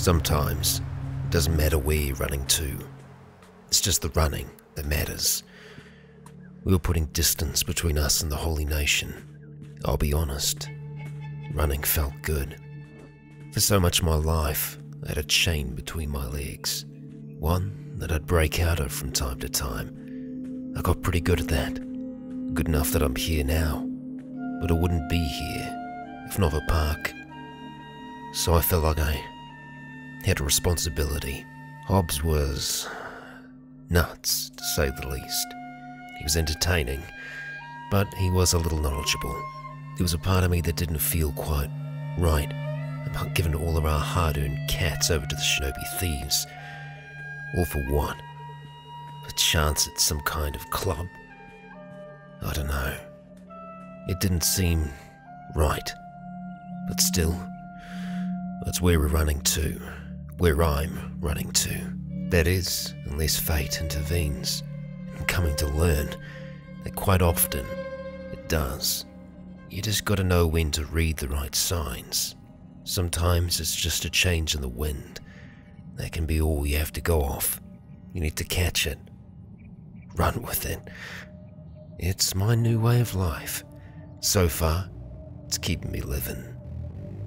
Sometimes it doesn't matter where you're running to, it's just the running that matters. We were putting distance between us and the holy nation. I'll be honest, running felt good. For so much of my life, I had a chain between my legs, one that I'd break out of from time to time. I got pretty good at that, good enough that I'm here now, but I wouldn't be here if not for Park. So I felt like I had a responsibility. Hobbs was nuts, to say the least. He was entertaining, but he was a little knowledgeable. There was a part of me that didn't feel quite right about giving all of our hard earned cats over to the shinobi thieves. All for what? A chance at some kind of club? I don't know. It didn't seem right. But still, that's where we're running to where I'm running to. That is, unless fate intervenes. I'm coming to learn that quite often it does. You just gotta know when to read the right signs. Sometimes it's just a change in the wind. That can be all you have to go off. You need to catch it, run with it. It's my new way of life. So far, it's keeping me living.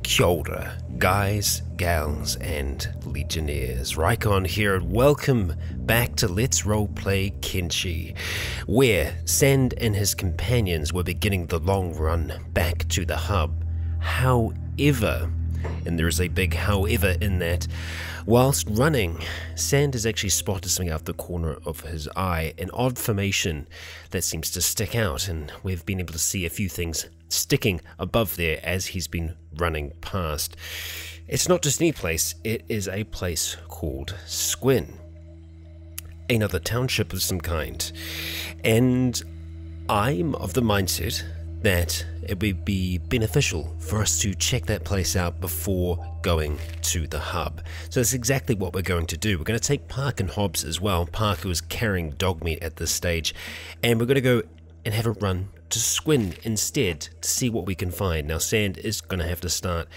Kia ora, guys, gals, and legionnaires. Rycon here, and welcome back to Let's Roleplay Kenshi, where Sand and his companions were beginning the long run back to the hub. However, and there is a big however in that. Whilst running, Sand has actually spotted something out the corner of his eye, an odd formation that seems to stick out, and we've been able to see a few things sticking above there as he's been running past. It's not just any place, it is a place called Squin, another township of some kind. And I'm of the mindset that it would be beneficial for us to check that place out before going to the hub. So that's exactly what we're going to do. We're going to take Park and Hobbs as well. Park who is carrying dog meat at this stage, and we're going to go and have a run to Squin instead to see what we can find. Now Sand is going to have to start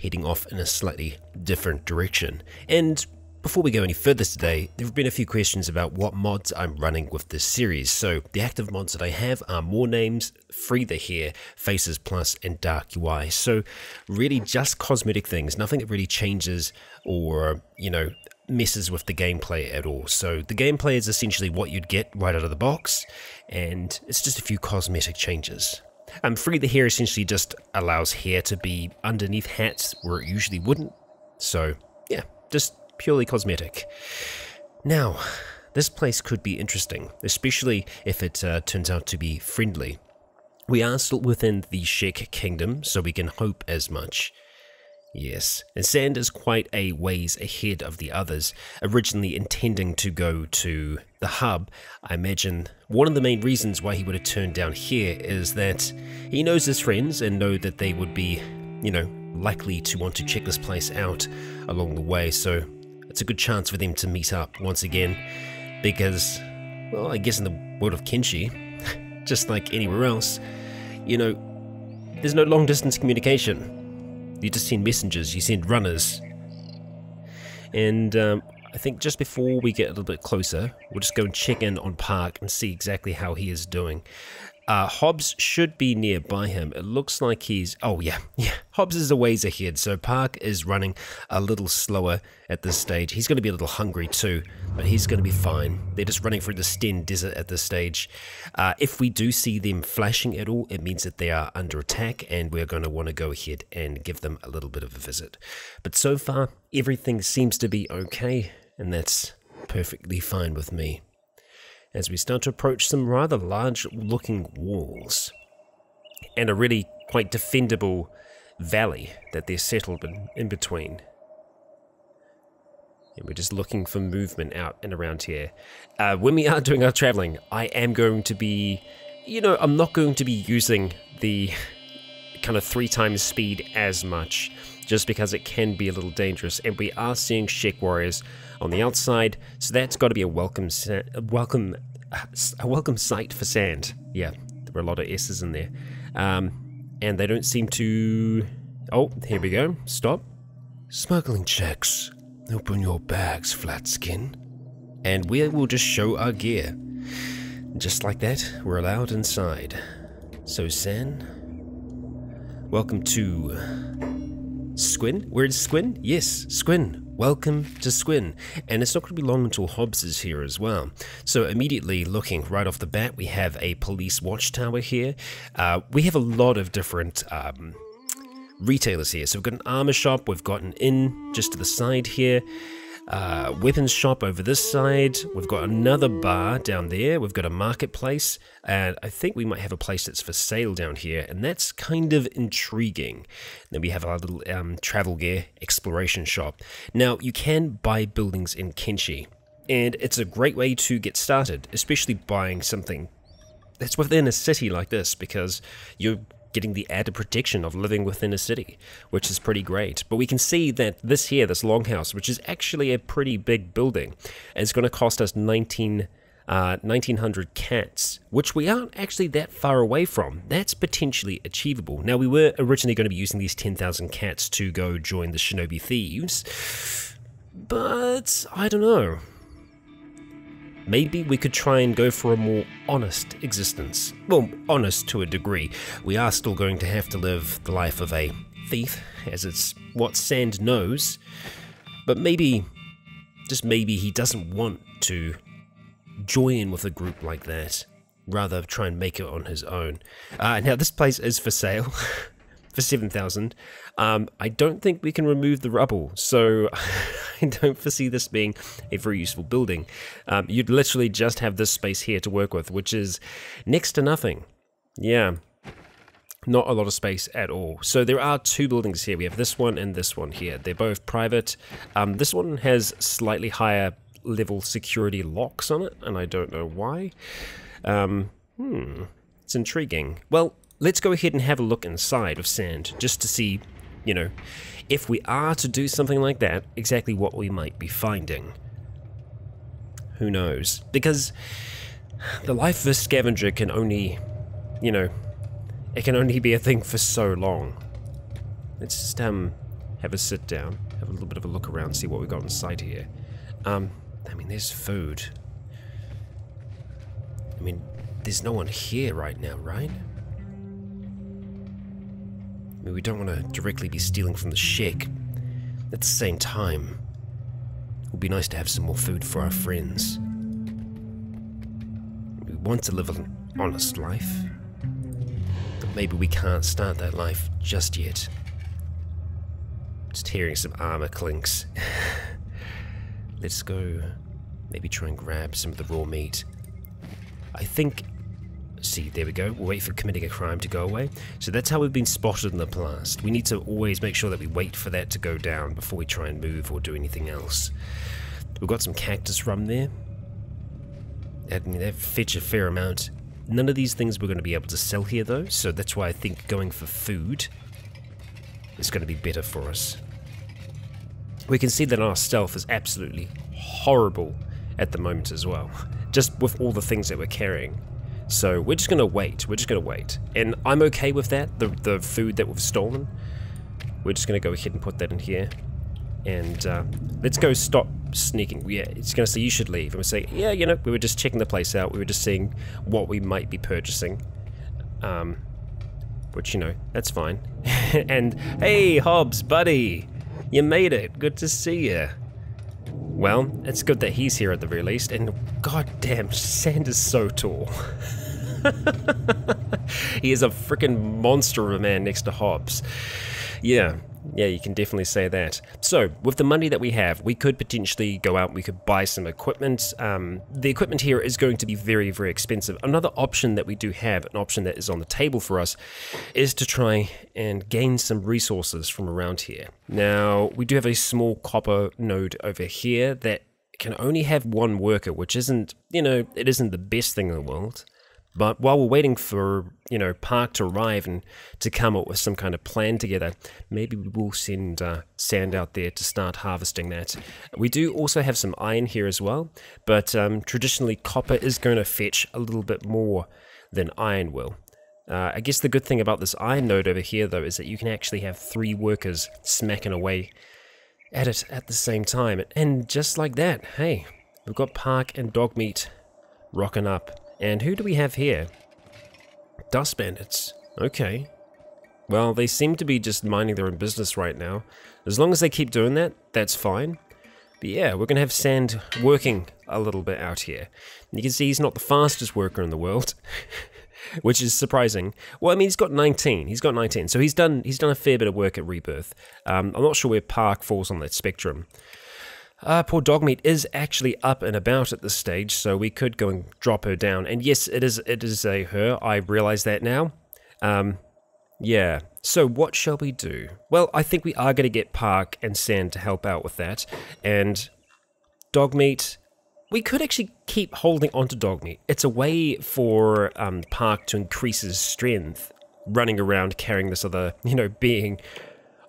heading off in a slightly different direction. And before we go any further today, there have been a few questions about what mods I'm running with this series. So the active mods that I have are More Names, Free the Hair, Faces Plus, and Dark UI. So really just cosmetic things, nothing that really changes or, you know, messes with the gameplay at all. So the gameplay is essentially what you'd get right out of the box, and it's just a few cosmetic changes. Um, Free the Hair essentially just allows hair to be underneath hats where it usually wouldn't. So yeah, just purely cosmetic. Now, this place could be interesting, especially if it uh, turns out to be friendly. We are still within the Shek Kingdom, so we can hope as much. Yes, and Sand is quite a ways ahead of the others, originally intending to go to the hub. I imagine one of the main reasons why he would have turned down here is that he knows his friends and know that they would be, you know, likely to want to check this place out along the way, so it's a good chance for them to meet up once again because, well, I guess in the world of Kenshi, just like anywhere else, you know, there's no long distance communication. You just send messengers, you send runners. And um, I think just before we get a little bit closer, we'll just go and check in on Park and see exactly how he is doing. Uh, Hobbs should be nearby him. It looks like he's. Oh, yeah. Yeah. Hobbs is a ways ahead, so Park is running a little slower at this stage. He's going to be a little hungry too, but he's going to be fine. They're just running through the Stenn Desert at this stage. Uh, if we do see them flashing at all, it means that they are under attack, and we're going to want to go ahead and give them a little bit of a visit. But so far, everything seems to be okay, and that's perfectly fine with me as we start to approach some rather large looking walls and a really quite defendable valley that they're settled in, between. And we're just looking for movement out and around here. Uh, when we are doing our traveling, I am going to be, you know, I'm not going to be using the kind of three times speed as much, just because it can be a little dangerous. And we are seeing Shek warriors on the outside, so that's got to be a welcome, a welcome, a welcome sight for Sand. Yeah, there were a lot of S's in there, um, and they don't seem to. Oh, here we go. Stop. Smuggling checks. Open your bags, Flatskin. And we will just show our gear. Just like that, we're allowed inside. So, San, welcome to Squin. Where is Squin? Yes, Squin. Welcome to Squin. And it's not going to be long until Hobbs is here as well. So, immediately looking right off the bat, we have a police watchtower here. Uh, we have a lot of different. Um, retailers here. So we've got an armor shop, we've got an inn just to the side here, uh, weapons shop over this side, we've got another bar down there, we've got a marketplace, and I think we might have a place that's for sale down here, and that's kind of intriguing. Then we have our little um, travel gear exploration shop. Now, you can buy buildings in Kenshi, and it's a great way to get started, especially buying something that's within a city like this because you're getting the added protection of living within a city, which is pretty great. But we can see that this here, this longhouse, which is actually a pretty big building, is going to cost us 19 uh, 1900 cats, which we aren't actually that far away from. That's potentially achievable. Now, we were originally going to be using these 10,000 cats to go join the Shinobi Thieves, but I don't know. Maybe we could try and go for a more honest existence. Well, honest to a degree. We are still going to have to live the life of a thief, as it's what Sand knows. But maybe, just maybe, he doesn't want to join with a group like that. Rather try and make it on his own. Uh, now, this place is for sale. for 7,000. Um, I don't think we can remove the rubble, so I don't foresee this being a very useful building. Um, you'd literally just have this space here to work with, which is next to nothing. Yeah, not a lot of space at all. So there are two buildings here. We have this one and this one here. They're both private. Um, this one has slightly higher level security locks on it, and I don't know why. Um, hmm, it's intriguing. Well, let's go ahead and have a look inside of Sand just to see, you know, if we are to do something like that, exactly what we might be finding. Who knows? Because the life of a scavenger can only, you know, it can only be a thing for so long. Let's just um have a sit down, have a little bit of a look around, see what we've got inside here. Um, I mean, there's food. I mean, there's no one here right now, right? I mean, we don't want to directly be stealing from the Shek. At the same time, it would be nice to have some more food for our friends. We want to live an honest life, but maybe we can't start that life just yet. Just hearing some armor clinks. Let's go maybe try and grab some of the raw meat. I think See, there we go. We'll wait for committing a crime to go away. So that's how we've been spotted in the past. We need to always make sure that we wait for that to go down before we try and move or do anything else. We've got some cactus rum there. They fetch a fair amount. None of these things we're going to be able to sell here, though, so that's why I think going for food is going to be better for us. We can see that our stealth is absolutely horrible at the moment as well, just with all the things that we're carrying. So we're just to wait. We're just to wait. And I'm okay with that, the, the food that we've stolen. We're just to go ahead and put that in here. And uh, let's go stop sneaking. Yeah, it's to say you should leave. And we say, yeah, you know, we were just checking the place out. We were just seeing what we might be purchasing. Um, which, you know, that's fine. and, hey, Hobbs, buddy, you made it. Good to see you. Well, it's good that he's here at the very least, and goddamn, Sand is so tall. he is a freaking monster of a man next to Hobbs. Yeah, yeah, you can definitely say that. So, with the money that we have, we could potentially go out, we could buy some equipment. Um, the equipment here is going to be very, very expensive. Another option that we do have, an option that is on the table for us, is to try and gain some resources from around here. Now, we do have a small copper node over here that can only have one worker, which isn't, you know, it isn't the best thing in the world. But while we're waiting for, you know, Park to arrive and to come up with some kind of plan together, maybe we will send uh, Sand out there to start harvesting that. We do also have some iron here as well, but um, traditionally copper is going to fetch a little bit more than iron will. Uh, I guess the good thing about this iron node over here, though, is that you can actually have three workers smacking away at it at the same time. And just like that, hey, we've got Park and Dogmeat rocking up. And who do we have here? Dust Bandits. Okay. Well, they seem to be just minding their own business right now. As long as they keep doing that, that's fine. But yeah, we're going to have Sand working a little bit out here. You can see he's not the fastest worker in the world. which is surprising. Well, I mean, he's got 19. He's got 19, so he's done he's done a fair bit of work at Rebirth. Um, I'm not sure where Park falls on that spectrum. Uh, poor Dogmeat is actually up and about at this stage, so we could go and drop her down. And yes, it is it is a her. I realise that now. Um, yeah. So what shall we do? Well, I think we are going to get Park and Sand to help out with that, and Dogmeat. We could actually keep holding onto Dogmeat. It's a way for um, Park to increase his strength, running around carrying this other, you know, being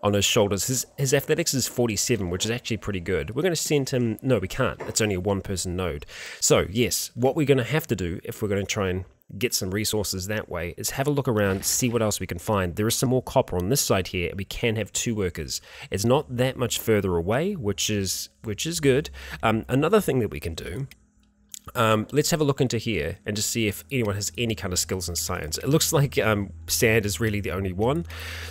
on his shoulders. His his athletics is 47, which is actually pretty good. We're going to send him. No, we can't. It's only a one person node. So yes, what we're going to have to do if we're going to try and get some resources that way is have a look around, see what else we can find. There is some more copper on this side here, and we can have two workers. It's not that much further away, which is which is good. Um, another thing that we can do um, let's have a look into here and just see if anyone has any kind of skills in science. It looks like um, Sand is really the only one.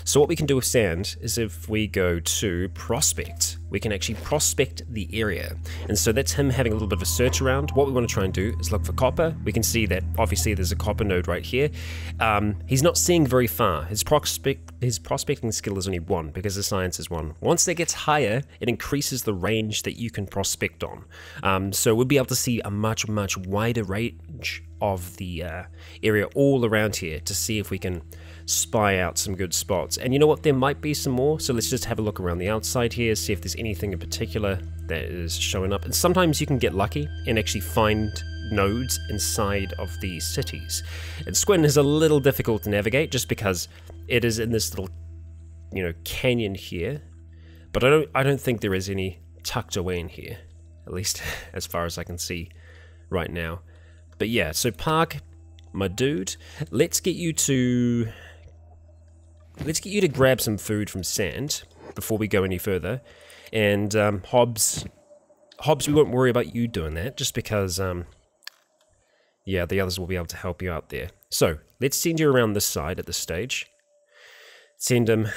So what we can do with Sand is if we go to prospect, we can actually prospect the area. And so that's him having a little bit of a search around. What we want to try and do is look for copper. We can see that obviously there's a copper node right here. Um, he's not seeing very far. His prospect his prospecting skill is only one because the science is one. Once that gets higher, it increases the range that you can prospect on. Um, so we'll be able to see a much, much wider range of the uh, area all around here to see if we can spy out some good spots. And you know what? There might be some more. So let's just have a look around the outside here, see if there's anything in particular that is showing up. And sometimes you can get lucky and actually find nodes inside of these cities. And Squin is a little difficult to navigate just because it is in this little, you know, canyon here. But I don't, I don't think there is any tucked away in here, at least as far as I can see right now. But yeah, so Park, my dude, let's get you to, let's get you to grab some food from Sand before we go any further. And um, Hobbs, Hobbs, we won't worry about you doing that, just because, um, yeah, the others will be able to help you out there. So let's send you around this side at this stage send them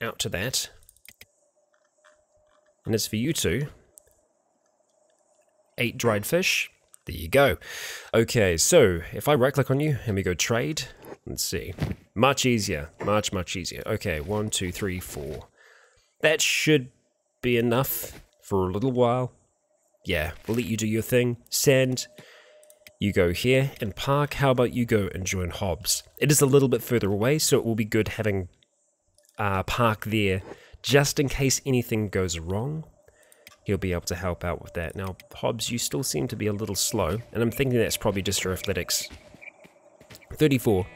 out to that. And it's for you two. Eight dried fish. There you go. Okay, so if I right click on you and we go trade, let's see. Much easier. Much, much easier. Okay, one, two, three, four. That should be enough for a little while. Yeah, we'll let you do your thing. Send. You go here and Park. How about you go and join Hobbs? It is a little bit further away, so it will be good having uh, Park there just in case anything goes wrong. He'll be able to help out with that. Now, Hobbs, you still seem to be a little slow, and I'm thinking that's probably just your athletics. 34.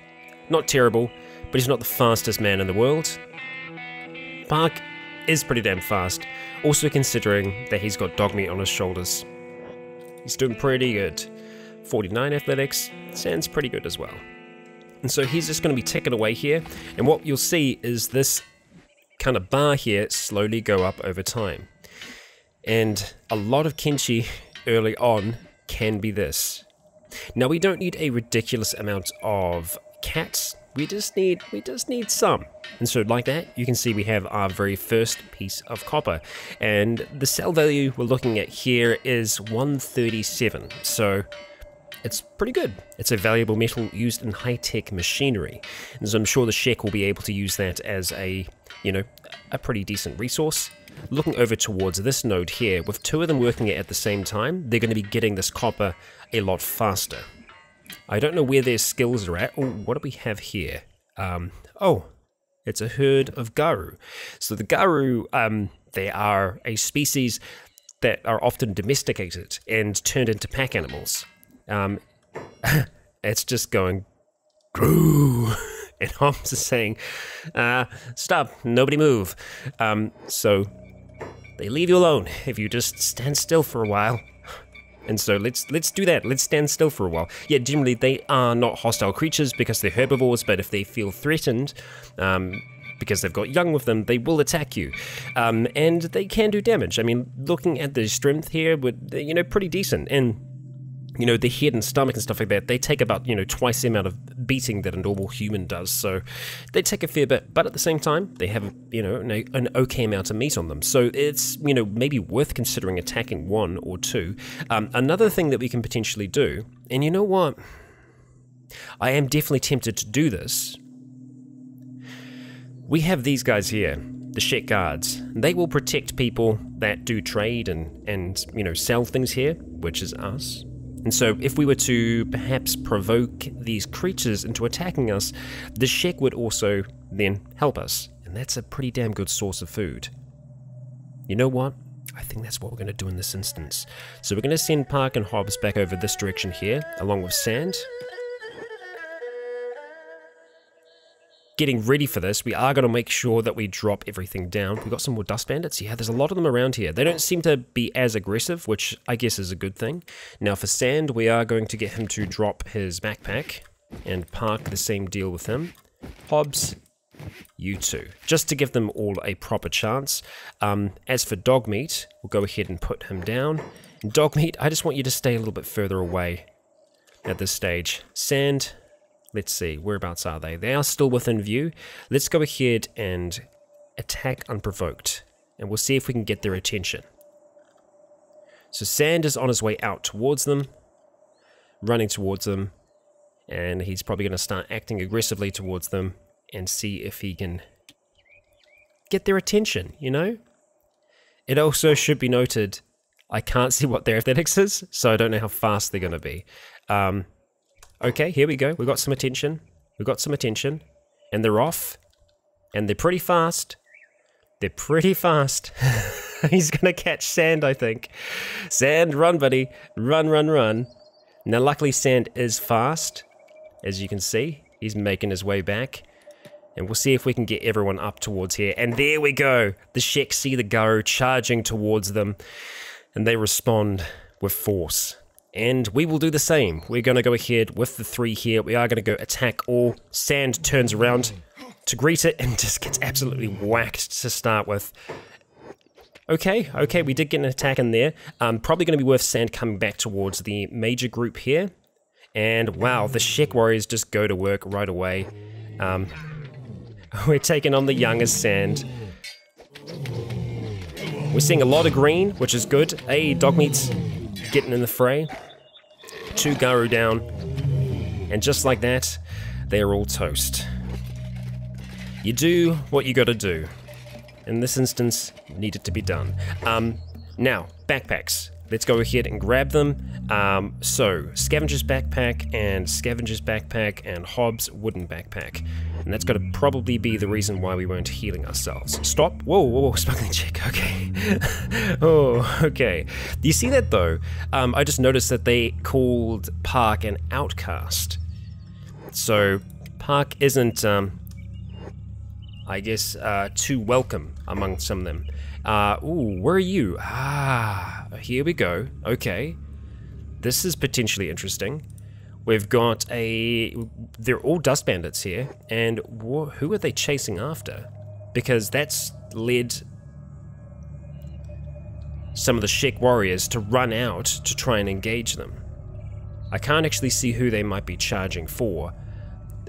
Not terrible, but he's not the fastest man in the world. Park is pretty damn fast, also considering that he's got Dogmeat on his shoulders. He's doing pretty good. 49 athletics, sounds pretty good as well. And so he's just going to be ticking away here. And what you'll see is this kind of bar here slowly go up over time. And a lot of Kenshi early on can be this. Now we don't need a ridiculous amount of cats. We just need we just need some. And so like that, you can see we have our very first piece of copper. And the sell value we're looking at here is 137. So it's pretty good. It's a valuable metal used in high-tech machinery, and so I'm sure the Shek will be able to use that as a, you know, a pretty decent resource. Looking over towards this node here, with two of them working it at the same time, they're going to be getting this copper a lot faster. I don't know where their skills are at. Oh, what do we have here? Um, oh, it's a herd of garru. So the garru, um, they are a species that are often domesticated and turned into pack animals. Um, it's just going, Groo. And Hobbs is saying, uh, stop, nobody move. Um, so they leave you alone if you just stand still for a while. And so let's let's do that. Let's stand still for a while. Yeah, generally they are not hostile creatures because they're herbivores, but if they feel threatened, um, because they've got young with them, they will attack you, um, and they can do damage. I mean, looking at the strength here, would you know pretty decent, and you know, the head and stomach and stuff like that, they take about, you know, twice the amount of beating that a normal human does. So they take a fair bit, but at the same time, they have, you know, an, an okay amount of meat on them. So it's, you know, maybe worth considering attacking one or two. Um, another thing that we can potentially do, and you know what? I am definitely tempted to do this. We have these guys here, the Shek guards. They will protect people that do trade and, and you know, sell things here, which is us. And so, if we were to perhaps provoke these creatures into attacking us, the Shek would also then help us. And that's a pretty damn good source of food. You know what? I think that's what we're going to do in this instance. So, we're going to send Park and Hobbs back over this direction here, along with Sand. Getting ready for this, we are going to make sure that we drop everything down. We've got some more dust bandits. Yeah, there's a lot of them around here. They don't seem to be as aggressive, which I guess is a good thing. Now for Sand, we are going to get him to drop his backpack and Park the same deal with him. Hobbs, you too, just to give them all a proper chance. Um, as for Dogmeat, we'll go ahead and put him down. Dogmeat, I just want you to stay a little bit further away at this stage. Sand, Let's see, whereabouts are they? They are still within view. Let's go ahead and attack unprovoked, and we'll see if we can get their attention. So Sand is on his way out towards them, running towards them, and he's probably going to start acting aggressively towards them and see if he can get their attention, you know? It also should be noted, I can't see what their athletics is, so I don't know how fast they're going to be. Um, Okay, here we go. We've got some attention. We've got some attention. And they're off. And they're pretty fast. They're pretty fast. He's going to catch Sand, I think. Sand, run, buddy. Run, run, run. Now, luckily, Sand is fast. As you can see, he's making his way back. And we'll see if we can get everyone up towards here. And there we go. The Shek see the Garru charging towards them. And they respond with force and we will do the same. We're going to go ahead with the three here. We are going to go attack all. Sand turns around to greet it and just gets absolutely whacked to start with. Okay, okay, we did get an attack in there. Um, probably going to be worth Sand coming back towards the major group here. And wow, the Shek Warriors just go to work right away. Um, we're taking on the youngest Sand. We're seeing a lot of green, which is good. Hey, Dogmeat's getting in the fray two Garru down, and just like that, they're all toast. You do what you gotta do. In this instance, needed to be done. Um, now, backpacks. Let's go ahead and grab them. Um, so, Scavenger's backpack and Scavenger's backpack and Hobbs' wooden backpack. And that's going to probably be the reason why we weren't healing ourselves. Stop. Whoa, whoa, whoa, smuggling chick. Okay. oh, okay. Do you see that though? Um, I just noticed that they called Park an outcast. So, Park isn't, um, I guess, uh, too welcome among some of them. Uh, ooh, where are you? Ah, here we go. Okay. This is potentially interesting. We've got a... They're all dust bandits here. And wh who are they chasing after? Because that's led some of the Shek warriors to run out to try and engage them. I can't actually see who they might be charging for.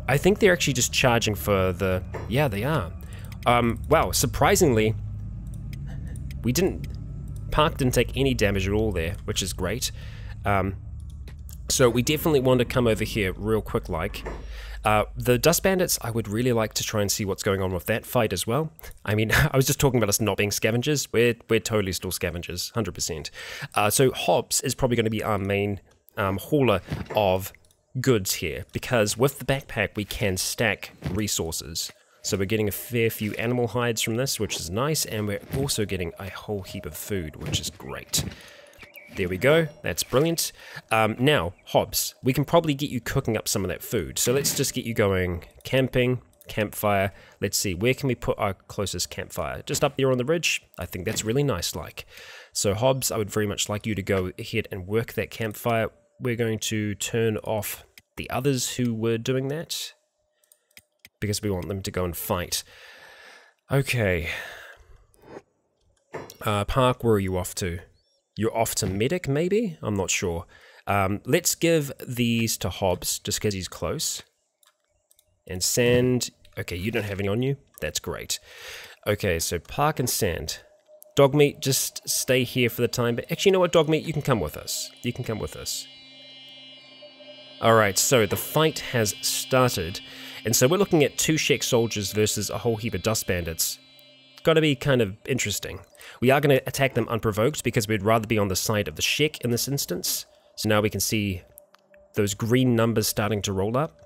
I think they're actually just charging for the... Yeah, they are. Um, wow, surprisingly, we didn't... Park didn't take any damage at all there, which is great. Um, so we definitely want to come over here real quick like. Uh, the Dust Bandits, I would really like to try and see what's going on with that fight as well. I mean, I was just talking about us not being scavengers. We're, we're totally still scavengers, 100%. Uh, so Hobbs is probably going to be our main um, hauler of goods here, because with the backpack we can stack resources. So we're getting a fair few animal hides from this, which is nice, and we're also getting a whole heap of food, which is great. There we go. That's brilliant. Um, now, Hobbs, we can probably get you cooking up some of that food. So let's just get you going camping, campfire. Let's see, where can we put our closest campfire? Just up there on the ridge? I think that's really nice like. So Hobbs, I would very much like you to go ahead and work that campfire. We're going to turn off the others who were doing that because we want them to go and fight. Okay. Uh, Park, where are you off to? You're off to Medic, maybe? I'm not sure. Um, let's give these to Hobbs, just because he's close. And Sand... Okay, you don't have any on you? That's great. Okay, so Park and Sand. Dogmeat, just stay here for the time. But actually, you know what, Dogmeat? You can come with us. You can come with us. Alright, so the fight has started. And so we're looking at two Shek soldiers versus a whole heap of dust bandits. Gotta be kind of interesting. We are going to attack them unprovoked because we'd rather be on the side of the Shek in this instance. So now we can see those green numbers starting to roll up.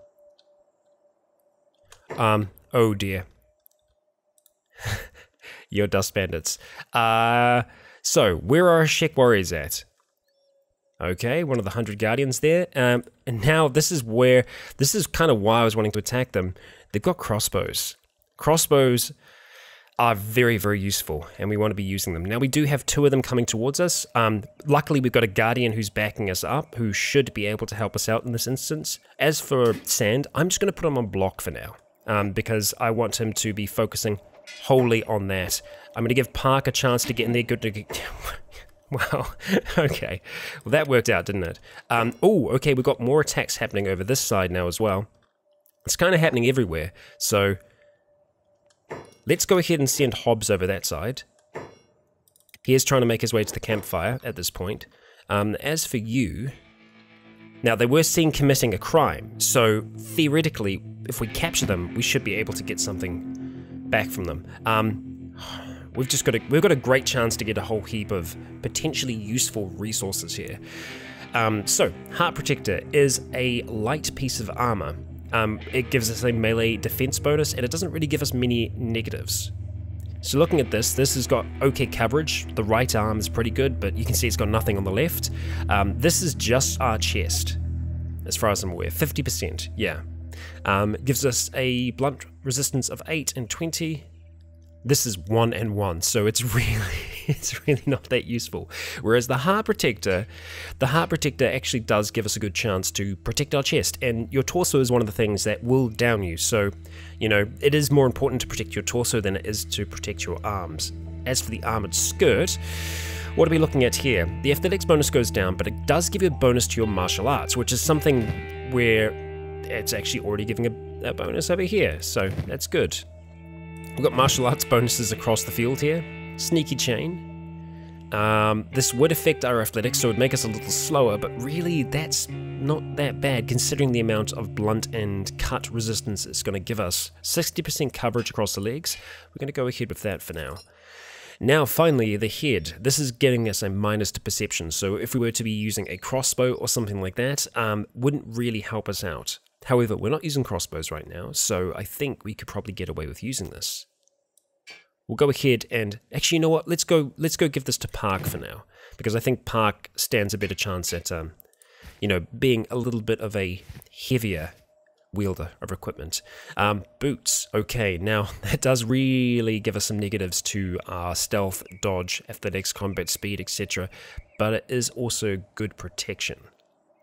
Um, oh dear. Your dust bandits. Uh, so, where are our Shek warriors at? Okay, one of the hundred guardians there. Um, and now this is where this is kind of why I was wanting to attack them. They've got crossbows. Crossbows are very, very useful, and we want to be using them. Now, we do have two of them coming towards us. Um, luckily, we've got a Guardian who's backing us up, who should be able to help us out in this instance. As for Sand, I'm just going to put him on block for now, um, because I want him to be focusing wholly on that. I'm going to give Park a chance to get in there. Good to Wow. okay. Well, that worked out, didn't it? Um, oh, okay. We've got more attacks happening over this side now as well. It's kind of happening everywhere. So Let's go ahead and send Hobbs over that side. He is trying to make his way to the campfire at this point. Um, as for you, now they were seen committing a crime, so theoretically, if we capture them, we should be able to get something back from them. Um, we've just got a we've got a great chance to get a whole heap of potentially useful resources here. Um, so, Heart Protector is a light piece of armor um, it gives us a melee defense bonus, and it doesn't really give us many negatives. So looking at this, this has got okay coverage. The right arm is pretty good, but you can see it's got nothing on the left. Um, this is just our chest, as far as I'm aware. 50%, yeah. Um, gives us a blunt resistance of 8 and 20, this is one and one, so it's really it's really not that useful. Whereas the heart protector, the heart protector actually does give us a good chance to protect our chest, and your torso is one of the things that will down you. So, you know, it is more important to protect your torso than it is to protect your arms. As for the armored skirt, what are we looking at here? The athletics bonus goes down, but it does give you a bonus to your martial arts, which is something where it's actually already giving a, a bonus over here, so that's good. We've got martial arts bonuses across the field here. Sneaky chain. Um, this would affect our athletics, so it would make us a little slower, but really that's not that bad considering the amount of blunt and cut resistance it's going to give us. 60% coverage across the legs. We're going to go ahead with that for now. Now, finally, the head. This is getting us a minus to perception, so if we were to be using a crossbow or something like that, um, wouldn't really help us out. However, we're not using crossbows right now, so I think we could probably get away with using this. We'll go ahead and actually, you know what? Let's go. Let's go give this to Park for now, because I think Park stands a better chance at, um, you know, being a little bit of a heavier wielder of equipment. Um, boots. Okay, now that does really give us some negatives to our stealth, dodge, athletics, combat speed, etc. But it is also good protection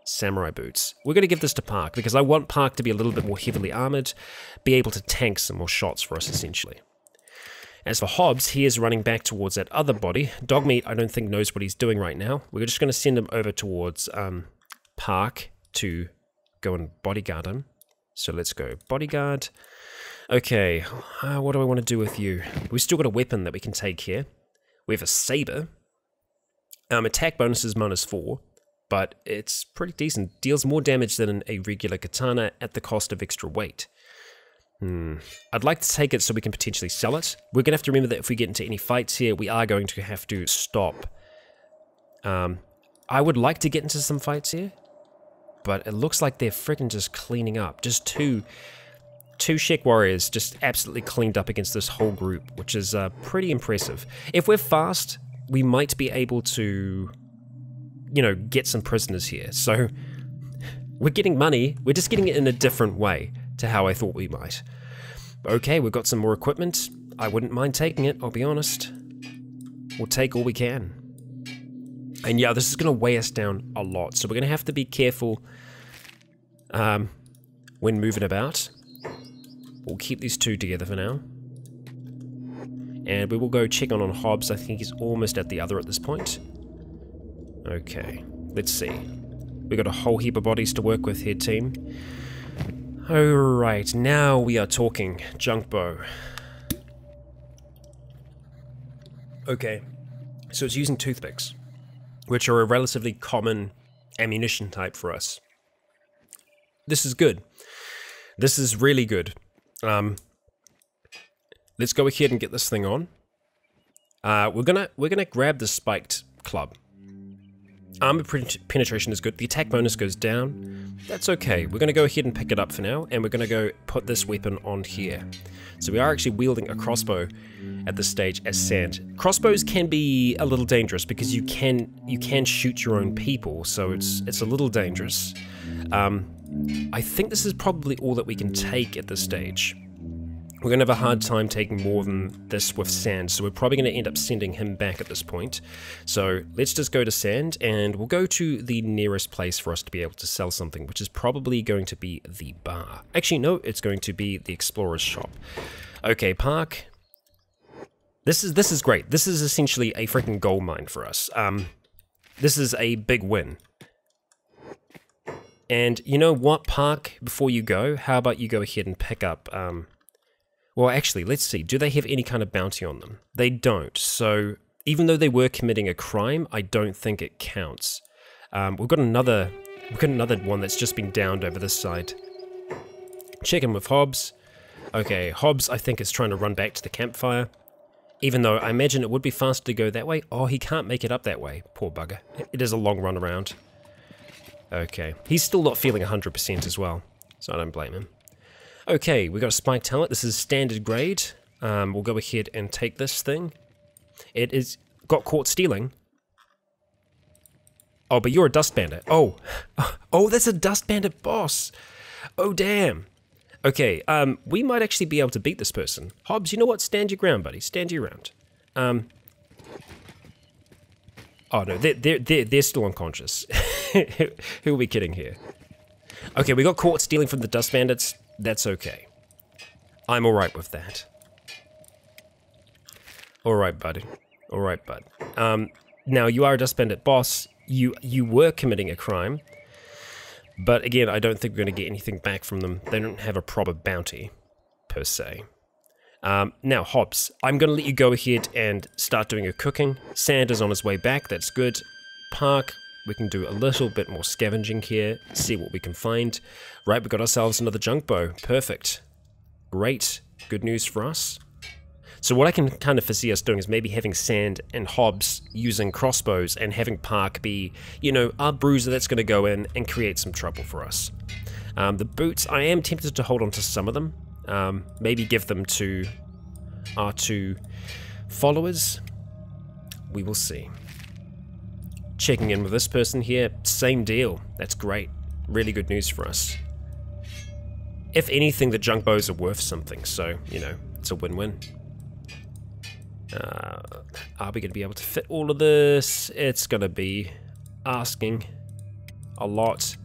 samurai boots. We're going to give this to Park because I want Park to be a little bit more heavily armored, be able to tank some more shots for us essentially. As for Hobbs, he is running back towards that other body. Dogmeat, I don't think, knows what he's doing right now. We're just going to send him over towards um, Park to go and bodyguard him. So let's go. Bodyguard. Okay, uh, what do I want to do with you? We've still got a weapon that we can take here. We have a saber. Um, attack bonus is minus 4 but it's pretty decent. Deals more damage than a regular katana at the cost of extra weight. Hmm. I'd like to take it so we can potentially sell it. We're going to have to remember that if we get into any fights here, we are going to have to stop. Um, I would like to get into some fights here, but it looks like they're freaking just cleaning up. Just two, two Shek warriors just absolutely cleaned up against this whole group, which is uh, pretty impressive. If we're fast, we might be able to you know, get some prisoners here. So we're getting money, we're just getting it in a different way to how I thought we might. Okay, we've got some more equipment. I wouldn't mind taking it, I'll be honest. We'll take all we can. And yeah, this is going to weigh us down a lot, so we're going to have to be careful um, when moving about. We'll keep these two together for now. And we will go check on on Hobbs. I think he's almost at the other at this point. Okay, let's see. We got a whole heap of bodies to work with here, team. Alright, now we are talking. Junk bow. Okay, so it's using toothpicks, which are a relatively common ammunition type for us. This is good. This is really good. Um, let's go ahead and get this thing on. Uh, we're gonna we're gonna grab the spiked club. Armor penetration is good. The attack bonus goes down. That's okay. We're going to go ahead and pick it up for now, and we're going to go put this weapon on here. So we are actually wielding a crossbow at this stage as Sand. Crossbows can be a little dangerous because you can you can shoot your own people, so it's it's a little dangerous. Um, I think this is probably all that we can take at this stage. We're going to have a hard time taking more than this with Sand, so we're probably going to end up sending him back at this point. So let's just go to Sand, and we'll go to the nearest place for us to be able to sell something, which is probably going to be the bar. Actually, no, it's going to be the Explorer's Shop. Okay, Park. This is this is great. This is essentially a freaking gold mine for us. Um, this is a big win. And you know what, Park? Before you go, how about you go ahead and pick up um, well, actually, let's see. Do they have any kind of bounty on them? They don't. So even though they were committing a crime, I don't think it counts. Um, we've got another. We've got another one that's just been downed over this side. Check in with Hobbs. Okay, Hobbs, I think, is trying to run back to the campfire. Even though I imagine it would be faster to go that way. Oh, he can't make it up that way. Poor bugger. It is a long run around. Okay. He's still not feeling 100% as well, so I don't blame him. Okay, we got a spike talent. This is standard grade. Um, we'll go ahead and take this thing. It is got caught stealing. Oh, but you're a dust bandit. Oh, oh, that's a dust bandit boss. Oh, damn. Okay, um, we might actually be able to beat this person. Hobbs, you know what? Stand your ground, buddy. Stand your ground. Um. Oh no, they're they're they're, they're still unconscious. Who are we kidding here? Okay, we got caught stealing from the dust bandits. That's okay. I'm alright with that. Alright, buddy. Alright, bud. Um, now, you are a Dust Bandit boss. You, you were committing a crime. But again, I don't think we're going to get anything back from them. They don't have a proper bounty, per se. Um, now, Hobbs, I'm going to let you go ahead and start doing your cooking. Sand is on his way back, that's good. Park, we can do a little bit more scavenging here, see what we can find. Right, we got ourselves another junk bow. Perfect. Great. Good news for us. So what I can kind of foresee us doing is maybe having Sand and Hobbs using crossbows and having Park be, you know, our bruiser that's going to go in and create some trouble for us. Um, the boots, I am tempted to hold on to some of them. Um, maybe give them to our two followers. We will see. Checking in with this person here, same deal. That's great. Really good news for us. If anything, the junk bows are worth something, so, you know, it's a win-win. Uh, are we going to be able to fit all of this? It's going to be asking a lot.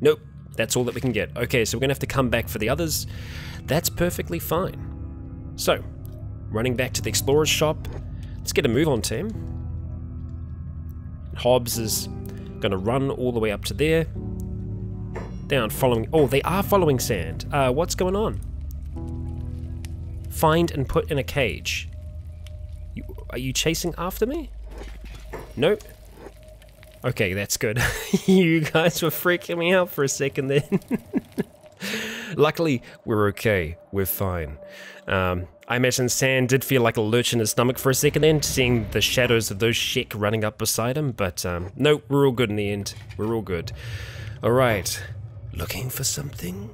Nope, that's all that we can get. Okay, so we're going to have to come back for the others. That's perfectly fine. So, running back to the explorer's shop. Let's get a move on, team. Hobbs is going to run all the way up to there. They aren't following. Oh, they are following Sand. Uh, what's going on? Find and put in a cage. You, are you chasing after me? Nope. Okay, that's good. you guys were freaking me out for a second then. Luckily, we're okay. We're fine. Um, I imagine Sand did feel like a lurch in his stomach for a second then, seeing the shadows of those Shek running up beside him, but um, no, we're all good in the end. We're all good. Alright. Looking for something?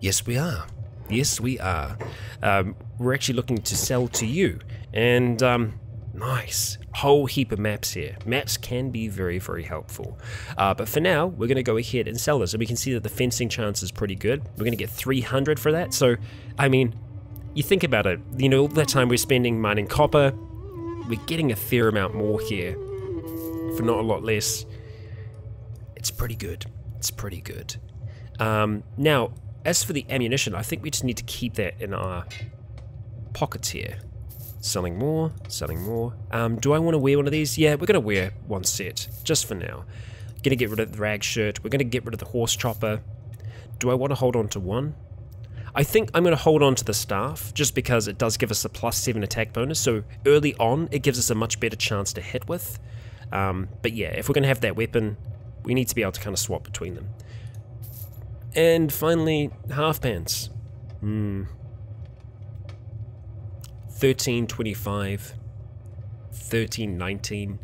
Yes, we are. Yes, we are. Um, we're actually looking to sell to you, and um, Nice. Whole heap of maps here. Maps can be very, very helpful. Uh, but for now, we're going to go ahead and sell this. And we can see that the fencing chance is pretty good. We're going to get 300 for that. So, I mean, you think about it, you know, all that time we're spending mining copper, we're getting a fair amount more here for not a lot less. It's pretty good. It's pretty good. Um, now, as for the ammunition, I think we just need to keep that in our pockets here. Selling more, selling more. Um, do I want to wear one of these? Yeah, we're going to wear one set, just for now. Gonna get rid of the rag shirt. We're gonna get rid of the horse chopper. Do I want to hold on to one? I think I'm going to hold on to the staff, just because it does give us a plus 7 attack bonus, so early on it gives us a much better chance to hit with. Um, but yeah, if we're going to have that weapon, we need to be able to kind of swap between them. And finally, half pants. Hmm. 1325, 1319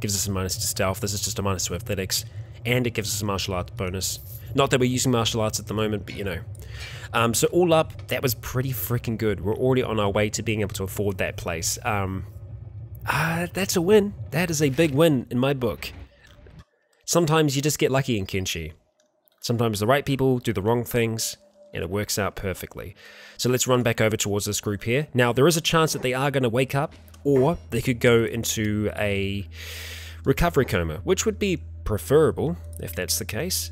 gives us a minus to stealth. This is just a minus to athletics, and it gives us a martial arts bonus. Not that we're using martial arts at the moment, but you know. Um, so all up, that was pretty freaking good. We're already on our way to being able to afford that place. Um, uh, that's a win. That is a big win in my book. Sometimes you just get lucky in Kenshi. Sometimes the right people do the wrong things, and it works out perfectly. So let's run back over towards this group here. Now, there is a chance that they are going to wake up, or they could go into a recovery coma, which would be preferable if that's the case.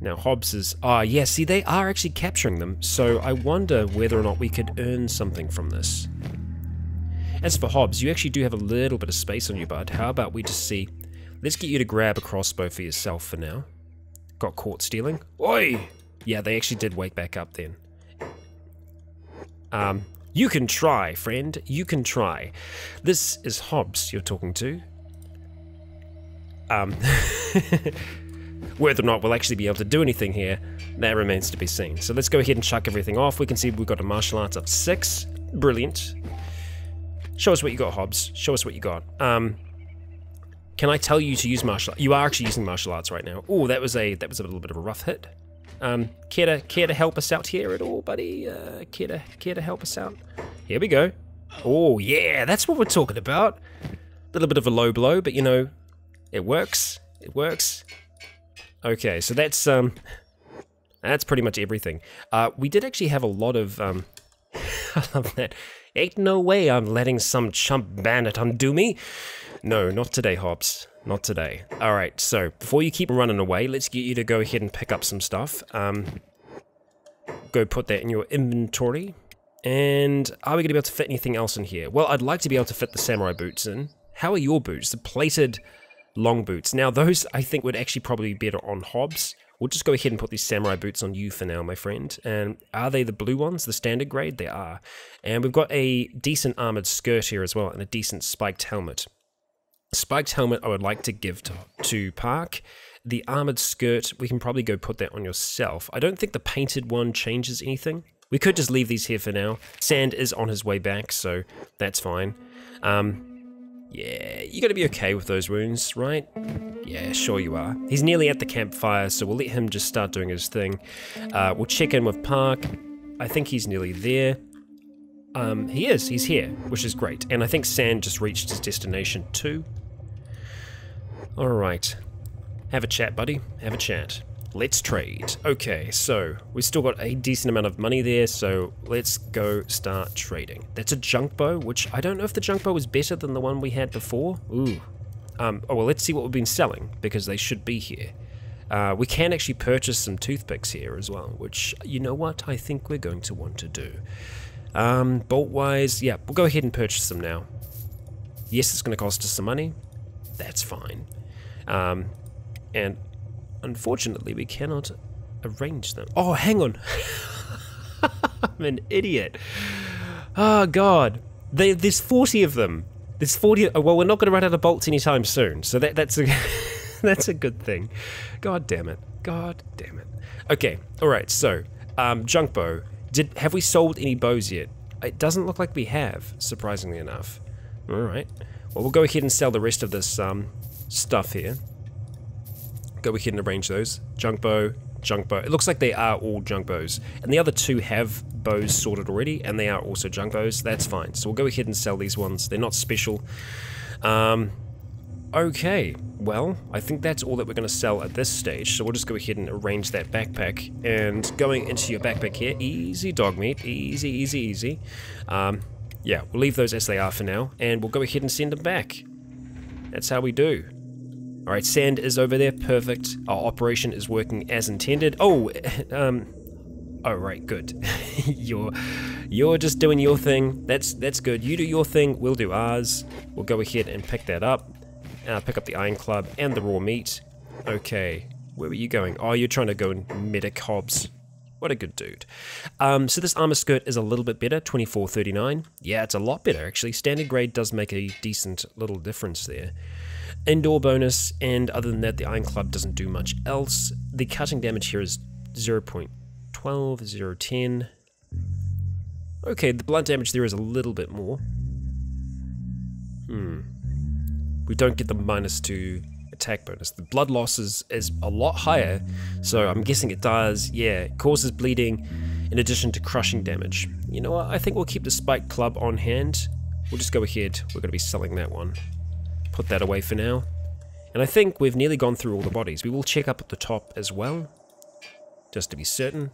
Now, Hobbs is. Ah, yeah, see, they are actually capturing them, so I wonder whether or not we could earn something from this. As for Hobbs, you actually do have a little bit of space on you, bud. How about we just see. Let's get you to grab a crossbow for yourself for now. Got caught stealing. Oi! Yeah, they actually did wake back up then. Um, you can try, friend. You can try. This is Hobbs you're talking to. Um, whether or not we'll actually be able to do anything here, that remains to be seen. So let's go ahead and chuck everything off. We can see we've got a martial arts of six. Brilliant. Show us what you got, Hobbs. Show us what you got. Um, can I tell you to use martial? Arts? You are actually using martial arts right now. Oh, that was a that was a little bit of a rough hit. Um, care to care to help us out here at all, buddy? Uh, care to care to help us out? Here we go. Oh yeah, that's what we're talking about. A little bit of a low blow, but you know, it works. It works. Okay, so that's um, that's pretty much everything. Uh, we did actually have a lot of um, I love that. Ain't no way I'm letting some chump bandit undo me. No, not today, Hobbs. Not today. Alright, so before you keep running away, let's get you to go ahead and pick up some stuff. Um, go put that in your inventory. And are we going to be able to fit anything else in here? Well, I'd like to be able to fit the samurai boots in. How are your boots? The plated long boots. Now, those I think would actually probably be better on Hobbs. We'll just go ahead and put these samurai boots on you for now, my friend. And are they the blue ones, the standard grade? They are. And we've got a decent armored skirt here as well, and a decent spiked helmet. Spiked helmet I would like to give to, to Park. The armored skirt, we can probably go put that on yourself. I don't think the painted one changes anything. We could just leave these here for now. Sand is on his way back, so that's fine. Um, yeah, you're gonna be okay with those wounds, right? Yeah, sure you are. He's nearly at the campfire, so we'll let him just start doing his thing. Uh, we'll check in with Park. I think he's nearly there. Um, he is, he's here, which is great. And I think Sand just reached his destination too. Alright. Have a chat, buddy. Have a chat. Let's trade. Okay, so we've still got a decent amount of money there, so let's go start trading. That's a junk bow, which I don't know if the junk bow is better than the one we had before. Ooh. Um, oh, well, let's see what we've been selling, because they should be here. Uh, we can actually purchase some toothpicks here as well, which, you know what, I think we're going to want to do. Um, bolt-wise, yeah, we'll go ahead and purchase them now. Yes, it's going to cost us some money. That's fine. Um, and unfortunately, we cannot arrange them. Oh, hang on. I'm an idiot. Oh, God. They, there's 40 of them. There's 40. Oh, well, we're not going to run out of bolts anytime soon, so that, that's a that's a good thing. God damn it. God damn it. Okay. All right. So, um, junk bow. Did have we sold any bows yet? It doesn't look like we have, surprisingly enough. All right. Well, we'll go ahead and sell the rest of this um, stuff here. Go ahead and arrange those. Junk bow, junk bow. It looks like they are all junk bows. And the other two have bows sorted already, and they are also junk bows. That's fine. So we'll go ahead and sell these ones. They're not special. Um, okay. Well, I think that's all that we're going to sell at this stage. So we'll just go ahead and arrange that backpack. And going into your backpack here, easy dog meat. Easy, easy, easy. Um, yeah, we'll leave those as they are for now. And we'll go ahead and send them back. That's how we do. Alright, Sand is over there, perfect. Our operation is working as intended. Oh, um, oh right, good. your You're just doing your thing. That's that's good. You do your thing. We'll do ours. We'll go ahead and pick that up. Uh, pick up the iron club and the raw meat. Okay. Where were you going? Oh, you're trying to go and medic Hobbs. What a good dude. Um, so this armor skirt is a little bit better, 24.39. Yeah, it's a lot better actually. Standard grade does make a decent little difference there. Indoor bonus, and other than that, the Iron Club doesn't do much else. The cutting damage here is 0 0.12, 0 10. Okay, the blunt damage there is a little bit more. Hmm. We don't get the minus 2 attack bonus. The blood loss is, is a lot higher, so I'm guessing it does, yeah, it causes bleeding in addition to crushing damage. You know what, I think we'll keep the spike club on hand. We'll just go ahead, we're going to be selling that one. Put that away for now. And I think we've nearly gone through all the bodies. We will check up at the top as well, just to be certain.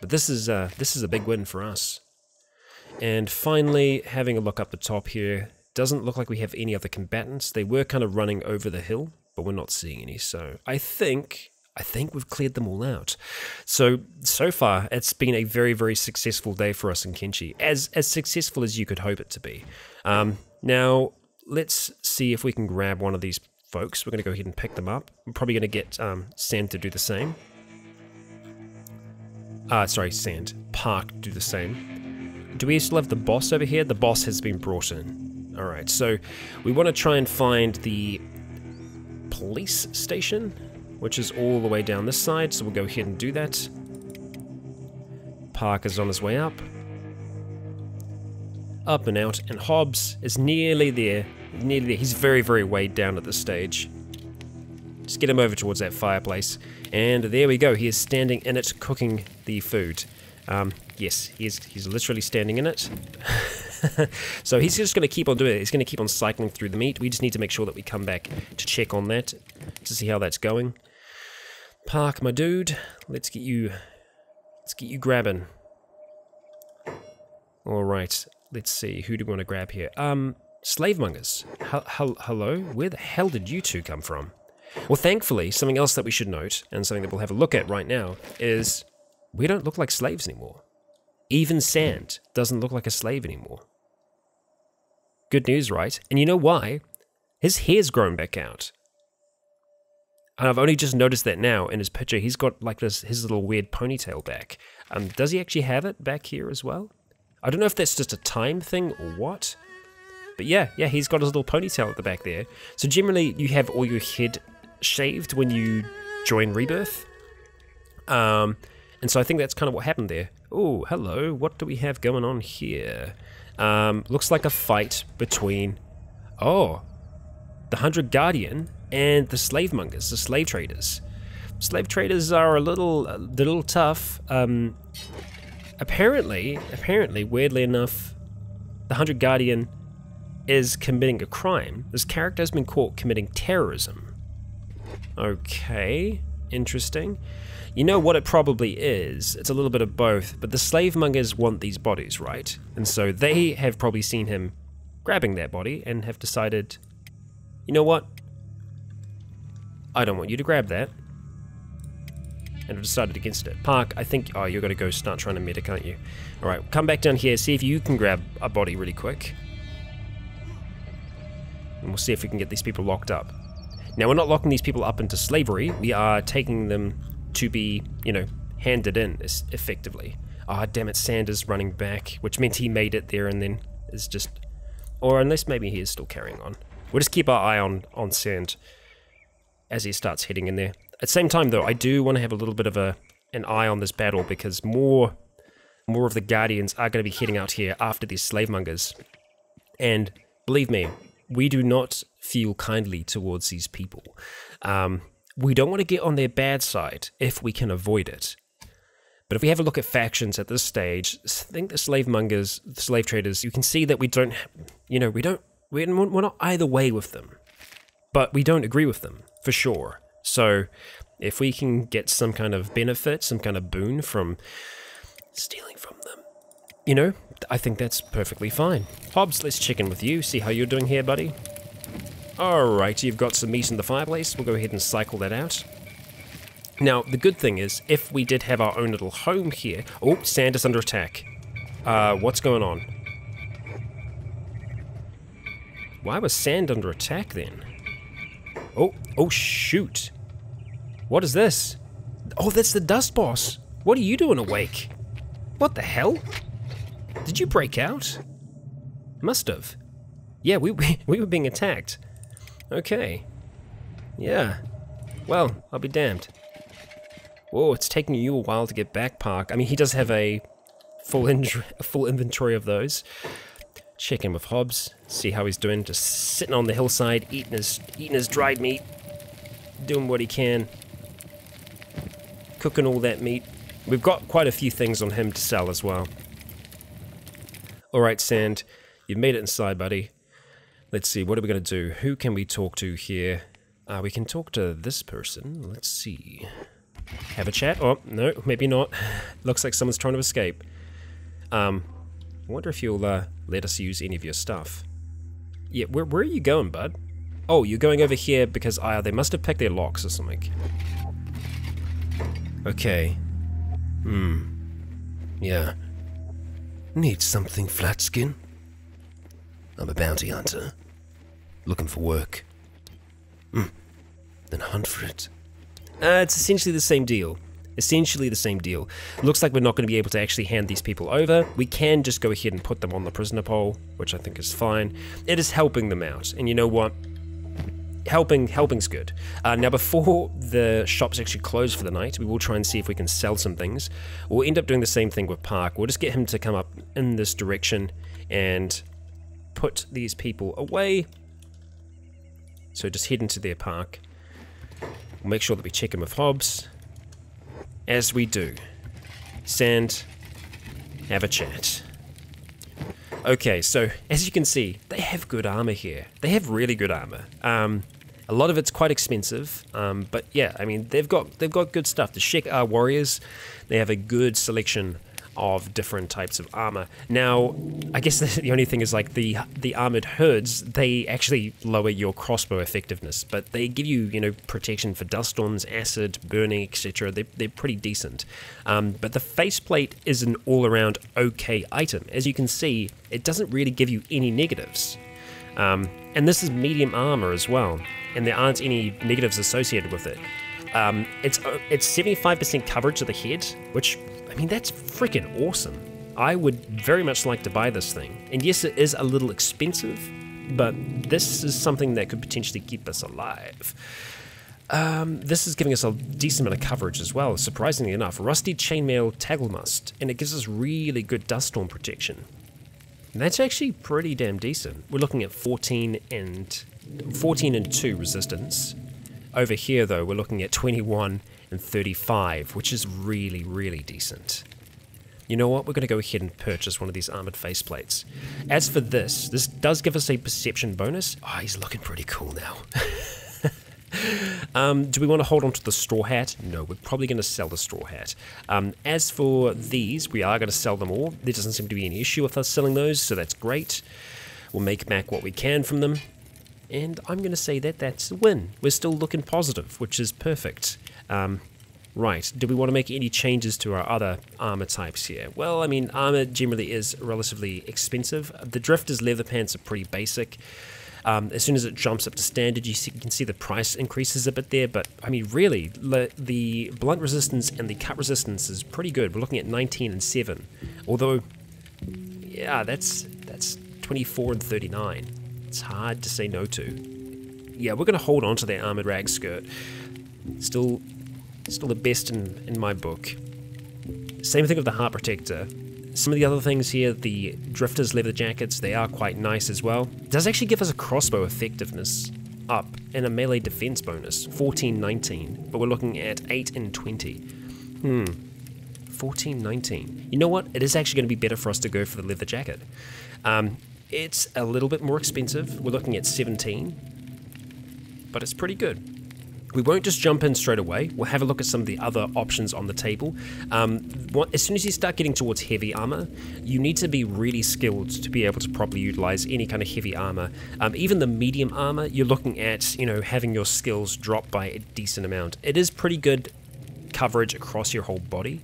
But this is uh, this is a big win for us. And finally, having a look up the top here, doesn't look like we have any other combatants. They were kind of running over the hill, but we're not seeing any. So I think I think we've cleared them all out. So so far, it's been a very very successful day for us in Kenshi, as as successful as you could hope it to be. Um, now let's see if we can grab one of these folks. We're going to go ahead and pick them up. I'm probably going to get um, Sand to do the same. Uh, sorry, Sand. Park do the same. Do we still have the boss over here? The boss has been brought in. Alright, so we want to try and find the police station, which is all the way down this side, so we'll go ahead and do that. Park is on his way up. Up and out, and Hobbs is nearly there. Nearly there. He's very, very weighed down at this stage. Just get him over towards that fireplace. And there we go. He is standing in it, cooking the food. Um, yes, he's, he's literally standing in it. so he's just going to keep on doing it. He's going to keep on cycling through the meat. We just need to make sure that we come back to check on that to see how that's going. Park, my dude. Let's get you. Let's get you grabbing. All right. Let's see. Who do we want to grab here? Um, slave mongers. hello. Where the hell did you two come from? Well, thankfully, something else that we should note, and something that we'll have a look at right now, is we don't look like slaves anymore. Even Sand doesn't look like a slave anymore. Good news, right? And you know why? His hair's grown back out. And I've only just noticed that now in his picture. He's got like this his little weird ponytail back. Um, does he actually have it back here as well? I don't know if that's just a time thing or what. But yeah, yeah, he's got his little ponytail at the back there. So generally, you have all your head shaved when you join Rebirth. Um, and so I think that's kind of what happened there. Oh, hello. What do we have going on here? Um, looks like a fight between, oh, the Hundred Guardian and the slave mongers, the slave traders. Slave traders are a little, a little tough. Um, apparently, apparently, weirdly enough, the Hundred Guardian is committing a crime. This character has been caught committing terrorism. Okay, interesting. You know what it probably is? It's a little bit of both, but the slave mongers want these bodies, right? And so they have probably seen him grabbing that body and have decided, you know what? I don't want you to grab that. And have decided against it. Park, I think, oh, you're going to go start trying to medic, aren't you? Alright, come back down here, see if you can grab a body really quick. And we'll see if we can get these people locked up. Now, we're not locking these people up into slavery. We are taking them to be, you know, handed in effectively. Ah, oh, damn it, Sanders running back, which means he made it there and then is just, or unless maybe he is still carrying on. We'll just keep our eye on on Sand as he starts heading in there. At the same time, though, I do want to have a little bit of a an eye on this battle because more more of the Guardians are going to be heading out here after these slave mongers, and believe me, we do not feel kindly towards these people. Um, we don't want to get on their bad side if we can avoid it. But if we have a look at factions at this stage, I think the slave mongers, the slave traders, you can see that we don't, you know, we don't, we're not either way with them. But we don't agree with them, for sure. So if we can get some kind of benefit, some kind of boon from stealing from them, you know, I think that's perfectly fine. Hobbs, let's check in with you, see how you're doing here, buddy. Alright, you've got some meat in the fireplace. We'll go ahead and cycle that out. Now, the good thing is, if we did have our own little home here... Oh, Sand is under attack. Uh, what's going on? Why was Sand under attack then? Oh, oh shoot. What is this? Oh, that's the Dust Boss. What are you doing awake? What the hell? Did you break out? Must have. Yeah, we, we were being attacked. Okay. Yeah. Well, I'll be damned. Whoa, it's taking you a while to get back, Park. I mean, he does have a full, in full inventory of those. Check in with Hobbs, see how he's doing. Just sitting on the hillside, eating his eating his dried meat, doing what he can, cooking all that meat. We've got quite a few things on him to sell as well. All right, Sand, you've made it inside, buddy. Let's see, what are we going to do? Who can we talk to here? Uh, we can talk to this person. Let's see. Have a chat? Oh, no, maybe not. Looks like someone's trying to escape. Um, I wonder if you'll uh, let us use any of your stuff. Yeah, where, where are you going, bud? Oh, you're going over here because uh, they must have picked their locks or something. Okay. Hmm. Yeah. Need something, Flatskin? I'm a bounty hunter. Looking for work. Hmm. Then hunt for it. Uh, it's essentially the same deal essentially the same deal. Looks like we're not going to be able to actually hand these people over. We can just go ahead and put them on the prisoner pole, which I think is fine. It is helping them out, and you know what? Helping helping's good. Uh, now, before the shops actually close for the night, we will try and see if we can sell some things. We'll end up doing the same thing with Park. We'll just get him to come up in this direction and put these people away. So just head into their park. We'll make sure that we check him with Hobbs as we do. Sand, have a chat. Okay, so as you can see, they have good armor here. They have really good armor. Um, a lot of it's quite expensive, um, but yeah, I mean they've got they've got good stuff. The Shek warriors, they have a good selection of different types of armor. Now, I guess the, only thing is like the the armored herds, they actually lower your crossbow effectiveness, but they give you you know protection for dust storms, acid, burning, etc. They they're pretty decent. Um, but the faceplate is an all around okay item. As you can see, it doesn't really give you any negatives. Um, and this is medium armor as well, and there aren't any negatives associated with it. Um, it's it's 75% coverage of the head, which mean, that's freaking awesome. I would very much like to buy this thing. And yes, it is a little expensive, but this is something that could potentially keep us alive. Um, this is giving us a decent amount of coverage as well, surprisingly enough. Rusty Chainmail Tagelmust, and it gives us really good dust storm protection. And that's actually pretty damn decent. We're looking at 14 and 14 and 2 resistance. Over here though, we're looking at 21 and 35, which is really, really decent. You know what? We're going to go ahead and purchase one of these armored faceplates. As for this, this does give us a perception bonus. Oh, he's looking pretty cool now. um, do we want to hold on to the straw hat? No, we're probably going to sell the straw hat. Um, as for these, we are going to sell them all. There doesn't seem to be any issue with us selling those, so that's great. We'll make back what we can from them. And I'm going to say that that's a win. We're still looking positive, which is perfect. Um, right, do we want to make any changes to our other armor types here? Well, I mean, armor generally is relatively expensive. The Drifter's leather pants are pretty basic. Um, as soon as it jumps up to standard, you, see, you, can see the price increases a bit there. But I mean, really, the blunt resistance and the cut resistance is pretty good. We're looking at 19 and 7. Although, yeah, that's that's 24 and 39. It's hard to say no to. Yeah, we're going to hold on to that armored rag skirt. Still Still the best in, in my book. Same thing with the Heart Protector. Some of the other things here, the Drifter's leather jackets, they are quite nice as well. It does actually give us a crossbow effectiveness up and a melee defense bonus, 14, 19, but we're looking at 8 and 20. Hmm, 14, 19. You know what? It is actually going to be better for us to go for the leather jacket. Um, it's a little bit more expensive. We're looking at 17, but it's pretty good. We won't just jump in straight away. We'll have a look at some of the other options on the table. Um, what, as soon as you start getting towards heavy armor, you need to be really skilled to be able to properly utilize any kind of heavy armor. Um, even the medium armor, you're looking at you know having your skills drop by a decent amount. It is pretty good coverage across your whole body.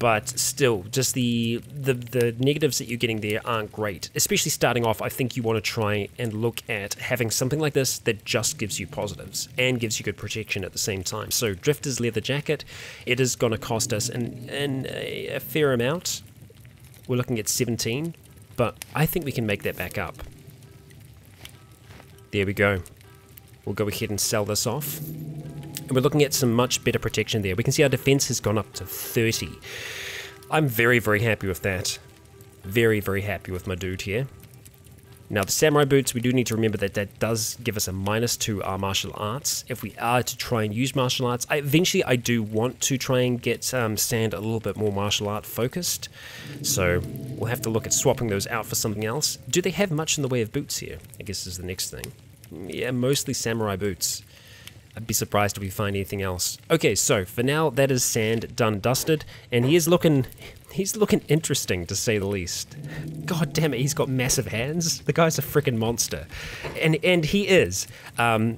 But still, just the, the the negatives that you're getting there aren't great. Especially starting off, I think you want to try and look at having something like this that just gives you positives and gives you good protection at the same time. So Drifter's leather jacket, it is going to cost us an, an, a fair amount. We're looking at 17, but I think we can make that back up. There we go. We'll go ahead and sell this off. And we're looking at some much better protection there. We can see our defense has gone up to 30. I'm very, very happy with that. Very, very happy with my dude here. Now the samurai boots, we do need to remember that that does give us a minus to our martial arts. If we are to try and use martial arts, I, eventually I do want to try and get um, Sand a little bit more martial art focused. So we'll have to look at swapping those out for something else. Do they have much in the way of boots here? I guess is the next thing. Yeah, mostly samurai boots. I'd be surprised if we find anything else. Okay, so for now, that is Sand done dusted, and he is looking, he's looking interesting to say the least. God damn it, he's got massive hands. The guy's a freaking monster, and and he is. Um,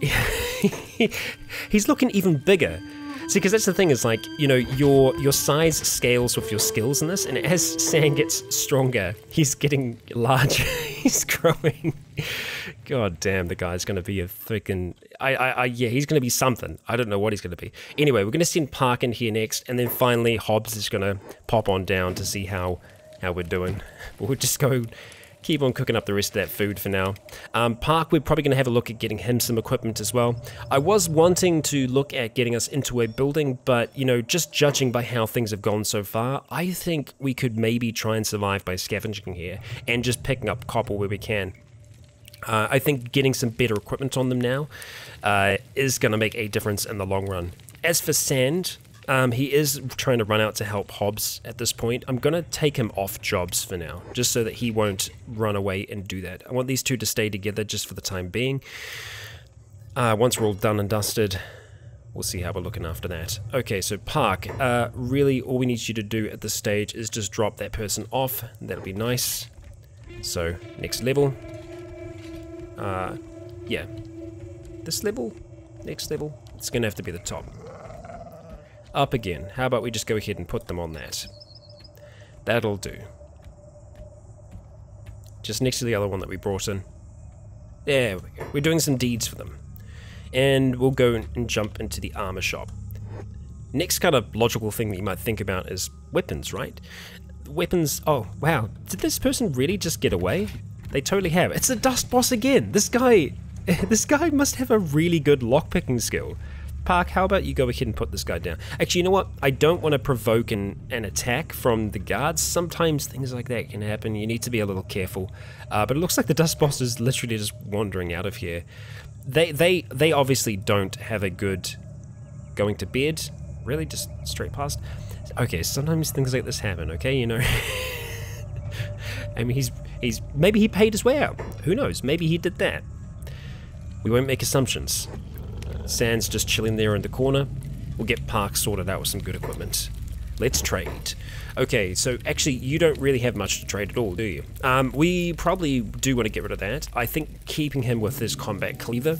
he's looking even bigger. See, because that's the thing is like you know your your size scales with your skills in this, and as Sand gets stronger, he's getting larger. he's growing. God damn, the guy's going to be a freaking. I, I, I, yeah, he's going to be something. I don't know what he's going to be. Anyway, we're going to send Park in here next, and then finally Hobbs is going to pop on down to see how how we're doing. But we'll just go keep on cooking up the rest of that food for now. Um, Park, we're probably going to have a look at getting him some equipment as well. I was wanting to look at getting us into a building, but, you know, just judging by how things have gone so far, I think we could maybe try and survive by scavenging here and just picking up copper where we can. Uh, I think getting some better equipment on them now uh, is going to make a difference in the long run. As for Sand, um, he is trying to run out to help Hobbs at this point. I'm going to take him off jobs for now, just so that he won't run away and do that. I want these two to stay together just for the time being. Uh, once we're all done and dusted, we'll see how we're looking after that. Okay, so Park, uh, really all we need you to do at this stage is just drop that person off. That'll be nice. So, next level. Uh, yeah. This level? Next level? It's going to have to be the top. Up again. How about we just go ahead and put them on that? That'll do. Just next to the other one that we brought in. There we go. We're doing some deeds for them. And we'll go and jump into the armor shop. Next kind of logical thing that you might think about is weapons, right? Weapons... Oh, wow. Did this person really just get away? They totally have. It's a dust boss again. This guy, this guy must have a really good lockpicking skill. Park, how about you go ahead and put this guy down? Actually, you know what? I don't want to provoke an, an attack from the guards. Sometimes things like that can happen. You need to be a little careful. Uh, but it looks like the dust boss is literally just wandering out of here. They, they, they obviously don't have a good going to bed. Really? Just straight past? Okay, sometimes things like this happen, okay? You know... I mean, he's he's maybe he paid his way out. Who knows? Maybe he did that. We won't make assumptions. Sand's just chilling there in the corner. We'll get Park sorted out with some good equipment. Let's trade. Okay, so actually, you don't really have much to trade at all, do you? Um, we probably do want to get rid of that. I think keeping him with his combat cleaver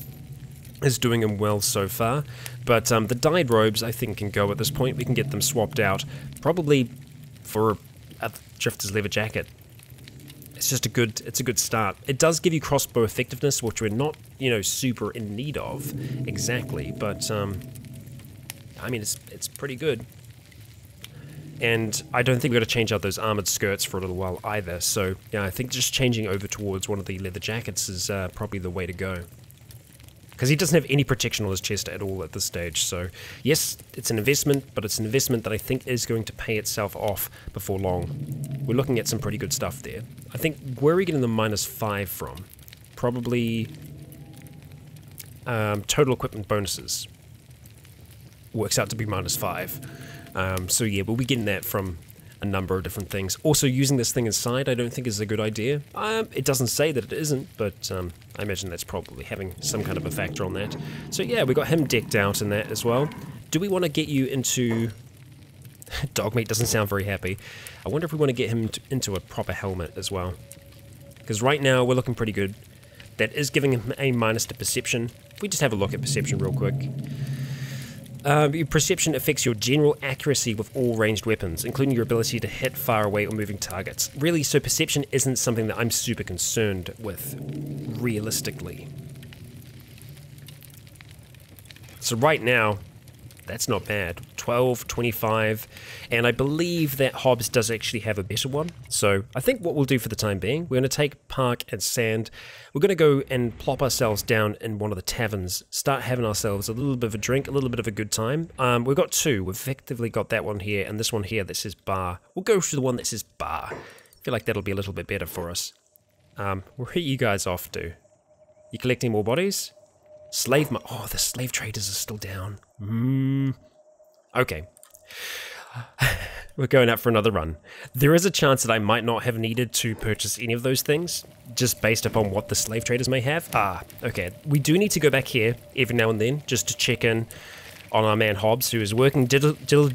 is doing him well so far. But um, the dyed robes, I think, can go at this point. We can get them swapped out, probably for a drifter's leather jacket it's just a good it's a good start. It does give you crossbow effectiveness, which we're not you know super in need of exactly, but um, I mean it's it's pretty good. And I don't think we're going to change out those armored skirts for a little while either. So yeah, I think just changing over towards one of the leather jackets is uh, probably the way to go because he doesn't have any protection on his chest at all at this stage. So, yes, it's an investment, but it's an investment that I think is going to pay itself off before long. We're looking at some pretty good stuff there. I think, where are we getting the minus 5 from? Probably um, total equipment bonuses. Works out to be minus 5. Um, so yeah, we'll be getting that from a number of different things. Also, using this thing inside I don't think is a good idea. Um, it doesn't say that it isn't, but um, I imagine that's probably having some kind of a factor on that. So yeah, we got him decked out in that as well. Do we want to get you into... Dogmeat doesn't sound very happy. I wonder if we want to get him into a proper helmet as well. Because right now we're looking pretty good. That is giving him a minus to perception. If we just have a look at perception real quick. Um, your perception affects your general accuracy with all ranged weapons, including your ability to hit far away or moving targets. Really, so perception isn't something that I'm super concerned with, realistically. So right now, that's not bad. 12, 25, and I believe that Hobbs does actually have a better one. So I think what we'll do for the time being, we're going to take Park and Sand. We're going to go and plop ourselves down in one of the taverns, start having ourselves a little bit of a drink, a little bit of a good time. Um, we've got two. We've effectively got that one here and this one here that says bar. We'll go to the one that says bar. I feel like that'll be a little bit better for us. Um, where are you guys off to? You collecting more bodies? Slave Oh, the slave traders are still down. Hmm. Okay. We're going out for another run. There is a chance that I might not have needed to purchase any of those things, just based upon what the slave traders may have. Ah, okay. We do need to go back here every now and then, just to check in on our man Hobbs, who is working dil dil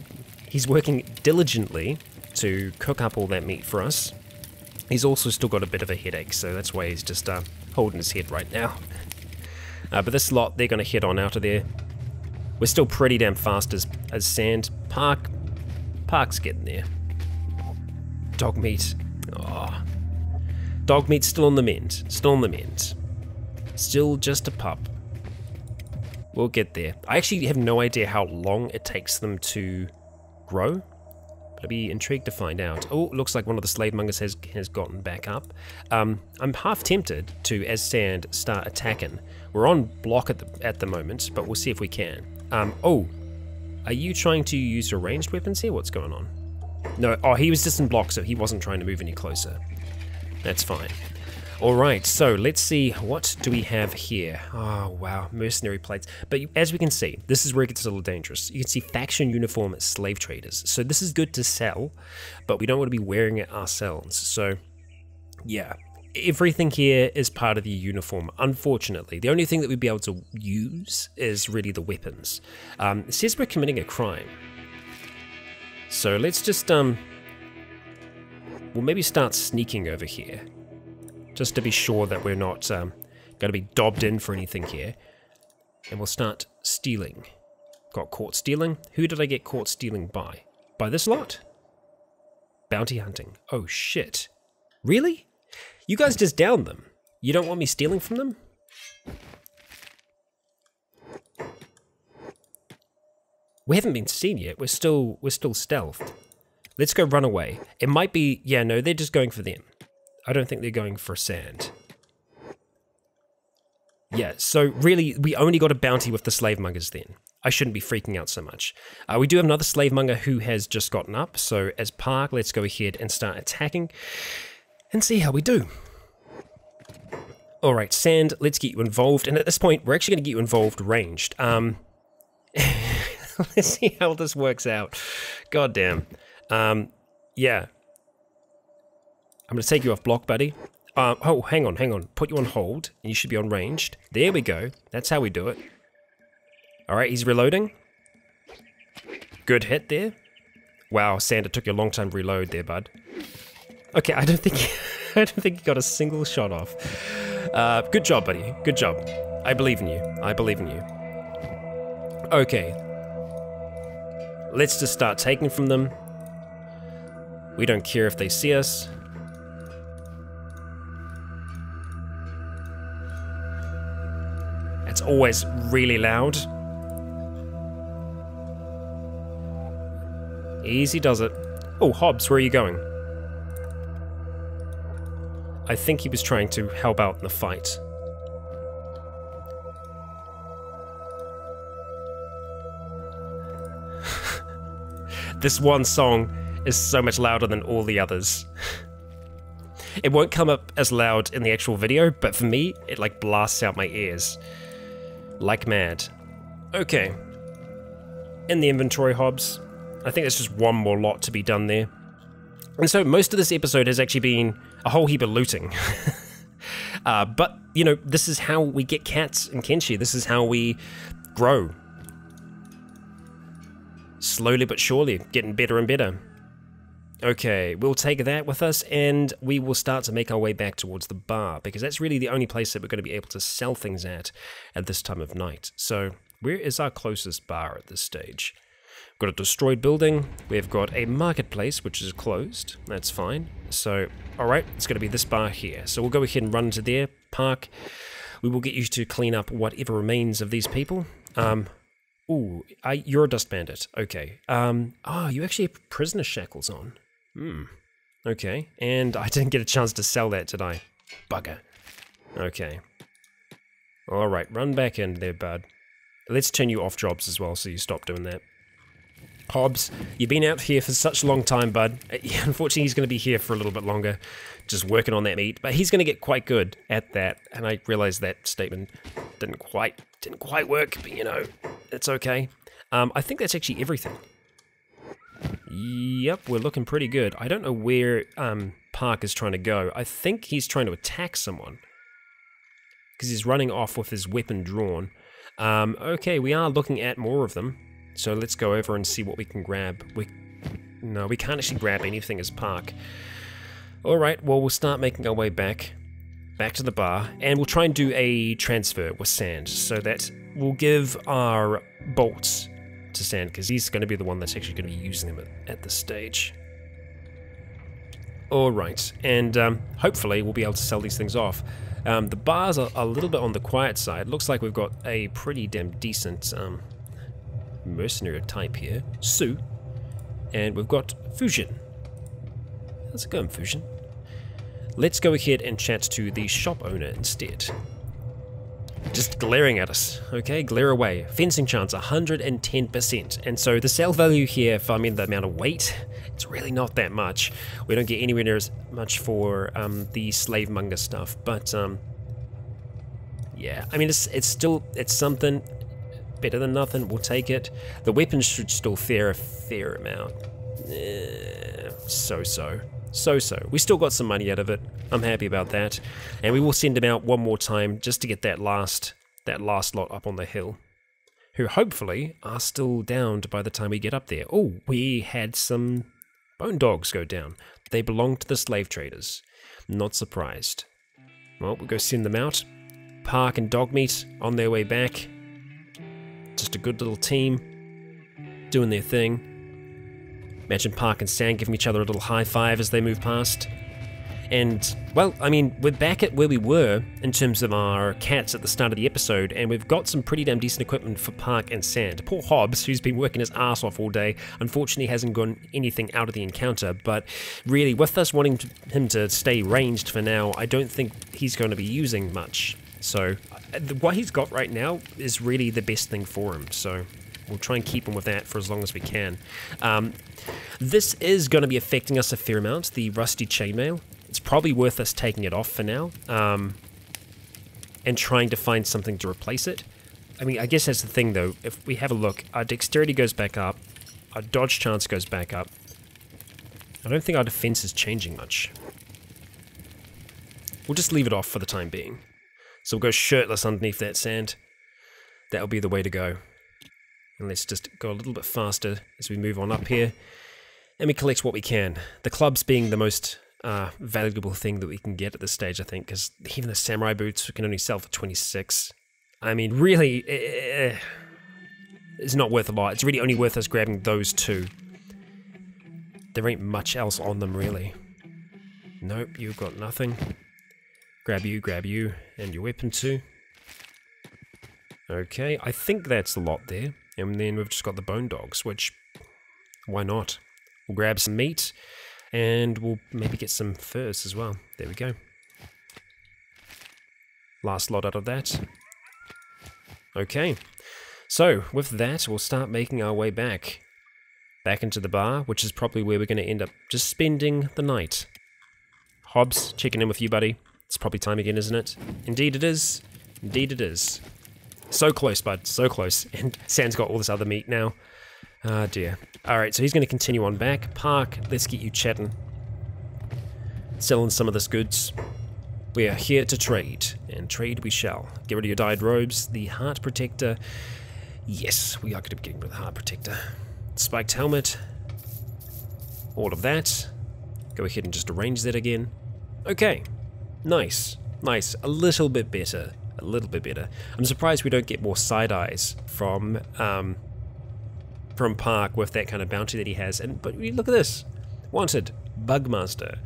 he's working diligently to cook up all that meat for us. He's also still got a bit of a headache, so that's why he's just uh, holding his head right now. Uh, but this lot, they're going to head on out of there. We're still pretty damn fast as, as Sand. Park, Park's getting there. Dog meat. Oh. Dog meat's still on the mend. Still on the mend. Still just a pup. We'll get there. I actually have no idea how long it takes them to grow. But I'd be intrigued to find out. Oh, looks like one of the slave mongers has, has gotten back up. Um, I'm half tempted to, as Sand, start attacking. We're on block at the, at the moment, but we'll see if we can. Um, oh, are you trying to use your ranged weapons here? What's going on? No, oh, he was just in block, so he wasn't trying to move any closer. That's fine. Alright, so let's see, what do we have here? Oh, wow, mercenary plates. But as we can see, this is where it gets a little dangerous. You can see faction uniform slave traders. So this is good to sell, but we don't want to be wearing it ourselves. So, yeah, everything here is part of the uniform, unfortunately. The only thing that we'd be able to use is really the weapons. Um, it says we're committing a crime. So let's just, um, we'll maybe start sneaking over here. Just to be sure that we're not um, going to be dobbed in for anything here. And we'll start stealing. Got caught stealing. Who did I get caught stealing by? By this lot? Bounty hunting. Oh shit. Really? You guys just downed them. You don't want me stealing from them? We haven't been seen yet. We're still we're still stealthed. Let's go run away. It might be yeah, no, they're just going for them. I don't think they're going for Sand. Yeah, so really, we only got a bounty with the slave mongers then. I shouldn't be freaking out so much. Uh, we do have another slave monger who has just gotten up, so as Park, let's go ahead and start attacking and see how we do. All right, Sand, let's get you involved. And at this point, we're actually going to get you involved ranged. Um, let's see how this works out. God damn. Um, yeah. I'm going to take you off block, buddy. Uh, oh, hang on, hang on. Put you on hold, and you should be on ranged. There we go. That's how we do it. All right, he's reloading. Good hit there. Wow, Sand, it took you a long time to reload there, bud. Okay, I don't think I don't think you got a single shot off. Uh, good job, buddy. Good job. I believe in you. I believe in you. Okay. Let's just start taking from them. We don't care if they see us. It's always really loud. Easy does it. Oh, Hobbs, where are you going? I think he was trying to help out in the fight. this one song is so much louder than all the others. it won't come up as loud in the actual video, but for me, it like blasts out my ears. Like mad. Okay. In the inventory, Hobbs. I think there's just one more lot to be done there. And so most of this episode has actually been a whole heap of looting. uh, but, you know, this is how we get cats in Kenshi. This is how we grow. Slowly but surely, getting better and better. Okay, we'll take that with us and we will start to make our way back towards the bar because that's really the only place that we're going to be able to sell things at at this time of night. So Where is our closest bar at this stage? Got a destroyed building. We've got a marketplace, which is closed. That's fine. So, alright, it's going to be this bar here. So we'll go ahead and run to there, Park. We will get you to clean up whatever remains of these people. Um, ooh, I, you're a dust bandit. Okay. Um, oh, you actually have prisoner shackles on. Hmm. Okay. And I didn't get a chance to sell that, did I? Bugger. Okay. Alright, run back in there, bud. Let's turn you off jobs as well so you stop doing that. Hobbs, you've been out here for such a long time, bud. Unfortunately, he's going to be here for a little bit longer, just working on that meat. But he's going to get quite good at that. And I realize that statement didn't quite didn't quite work, but you know, it's okay. Um, I think that's actually everything. Yep, we're looking pretty good. I don't know where um, Park is trying to go. I think he's trying to attack someone because he's running off with his weapon drawn. Um, okay, we are looking at more of them. So let's go over and see what we can grab. We No, we can't actually grab anything as Park. Alright, well, we'll start making our way back. Back to the bar. And we'll try and do a transfer with Sand. So that we'll give our bolts to Sand, because he's going to be the one that's actually going to be using them at, at this stage. Alright, and um, hopefully we'll be able to sell these things off. Um, the bars are a little bit on the quiet side. Looks like we've got a pretty damn decent um, mercenary type here, Sue. And we've got Fusion. How's it going, Fusion? Let's go ahead and chat to the shop owner instead. Just glaring at us, okay? Glare away. Fencing chance 110%. And so the sale value here, if I mean the amount of weight, it's really not that much. We don't get anywhere near as much for um, the slave monger stuff, but um, yeah, I mean it's it's still it's something better than nothing. We'll take it. The weapons should still fare a fair amount. So so. So so. We still got some money out of it. I'm happy about that. And we will send him out one more time just to get that last that last lot up on the hill. Who hopefully are still downed by the time we get up there. Oh, we had some bone dogs go down. They belong to the slave traders. Not surprised. Well, we'll go send them out. Park and Dogmeat on their way back. Just a good little team doing their thing. Imagine Park and Sand giving each other a little high five as they move past. And, well, I mean, we're back at where we were in terms of our cats at the start of the episode, and we've got some pretty damn decent equipment for Park and Sand. Poor Hobbs, who's been working his ass off all day, unfortunately hasn't gotten anything out of the encounter, but really, with us wanting to, him to stay ranged for now, I don't think he's going to be using much. So, what he's got right now is really the best thing for him, so we'll try and keep him with that for as long as we can. Um, this is going to be affecting us a fair amount, the rusty chainmail. It's probably worth us taking it off for now um, and trying to find something to replace it. I mean, I guess that's the thing though. If we have a look, our dexterity goes back up, our dodge chance goes back up. I don't think our defense is changing much. We'll just leave it off for the time being. So we'll go shirtless underneath that sand. That'll be the way to go. And let's just go a little bit faster as we move on up here. And we collect what we can. The clubs being the most uh, valuable thing that we can get at this stage, I think, because even the samurai boots we can only sell for 26. I mean, really, eh, it's not worth a lot. It's really only worth us grabbing those two. There ain't much else on them, really. Nope, you've got nothing. Grab you, grab you, and your weapon too. Okay, I think that's a lot there. And then we've just got the bone dogs, which, why not? We'll grab some meat, and we'll maybe get some furs as well. There we go. Last lot out of that. Okay, so with that, we'll start making our way back. Back into the bar, which is probably where we're going to end up just spending the night. Hobbs, checking in with you, buddy. It's probably time again, isn't it? Indeed it is. Indeed it is. So close, bud. So close. And Sand's got all this other meat now. Ah, oh, dear. Alright, so he's going to continue on back. Park, let's get you chatting. Selling some of this goods. We are here to trade, and trade we shall. Get rid of your dyed robes. The heart protector. Yes, we are going to be getting rid of the heart protector. Spiked helmet. All of that. Go ahead and just arrange that again. Okay, Nice, nice. A little bit better. a little bit better. I'm surprised we don't get more side eyes from um, from Park with that kind of bounty that he has. And but look at this, wanted Bugmaster,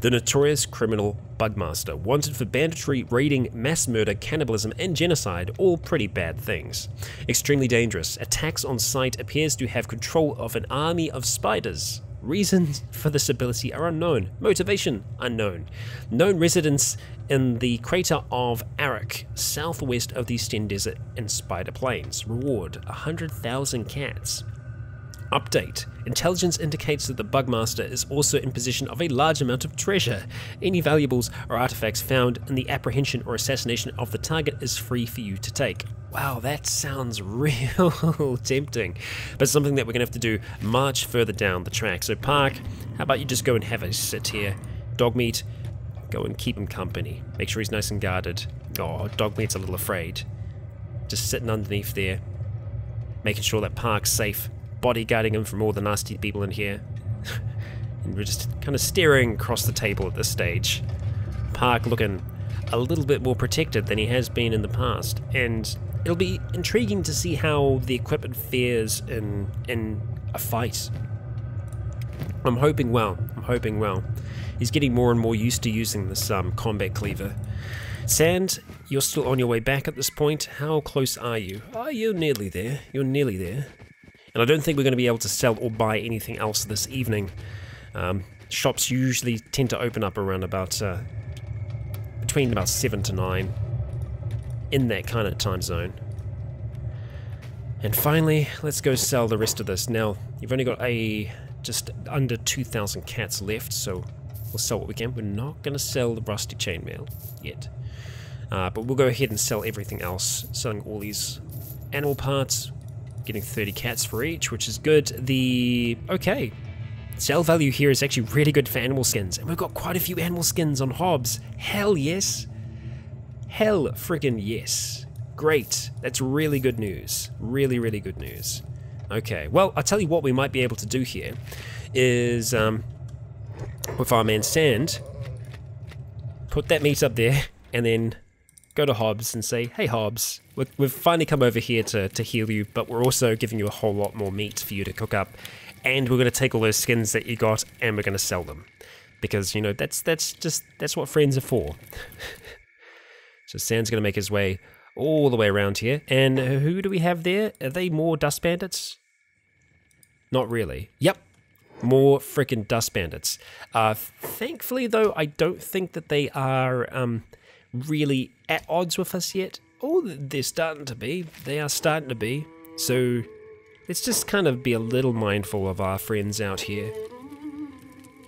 the notorious criminal Bugmaster, wanted for banditry, raiding, mass murder, cannibalism, and genocide, all pretty bad things. Extremely dangerous, attacks on sight, appears to have control of an army of spiders. Reasons for this ability are unknown. Motivation unknown. Known residence in the crater of Arak, southwest of the Stenn Desert and Spider Plains. Reward 100,000 cats. Update. Intelligence indicates that the Bugmaster is also in possession of a large amount of treasure. Any valuables or artifacts found in the apprehension or assassination of the target is free for you to take. Wow, that sounds real tempting, but something that we're going to have to do much further down the track. So, Park, how about you just go and have a sit here? Dog meat, go and keep him company. Make sure he's nice and guarded. Oh, dog meat's a little afraid. Just sitting underneath there, making sure that Park's safe bodyguarding him from all the nasty people in here. and we're just kind of staring across the table at this stage. Park looking a little bit more protected than he has been in the past, and it'll be intriguing to see how the equipment fares in in a fight. I'm hoping well. I'm hoping well. He's getting more and more used to using this um, combat cleaver. Sand, you're still on your way back at this point. How close are you? Oh, you're nearly there. You're nearly there. And I don't think we're going to be able to sell or buy anything else this evening. Um, shops usually tend to open up around about uh, between about 7 to 9 in that kind of time zone. And finally, let's go sell the rest of this. Now, you've only got a just under 2,000 cats left, so we'll sell what we can. We're not going to sell the rusty chainmail yet. Uh, but we'll go ahead and sell everything else, selling all these animal parts, getting 30 cats for each, which is good. The... okay. Sell value here is actually really good for animal skins, and we've got quite a few animal skins on Hobbs. Hell yes. Hell friggin' yes. Great. That's really good news. Really, really good news. Okay, well, I'll tell you what we might be able to do here is, um, with our man Sand, put that meat up there, and then go to Hobbs and say, hey Hobbs, we've finally come over here to, to heal you, but we're also giving you a whole lot more meat for you to cook up, and we're going to take all those skins that you got and we're going to sell them. Because, you know, that's that's just, that's what friends are for. so Sand's going to make his way all the way around here. And who do we have there? Are they more dust bandits? Not really. Yep, more freaking dust bandits. Uh, thankfully, though, I don't think that they are um, really at odds with us yet. Oh, they're starting to be. They are starting to be. So let's just kind of be a little mindful of our friends out here.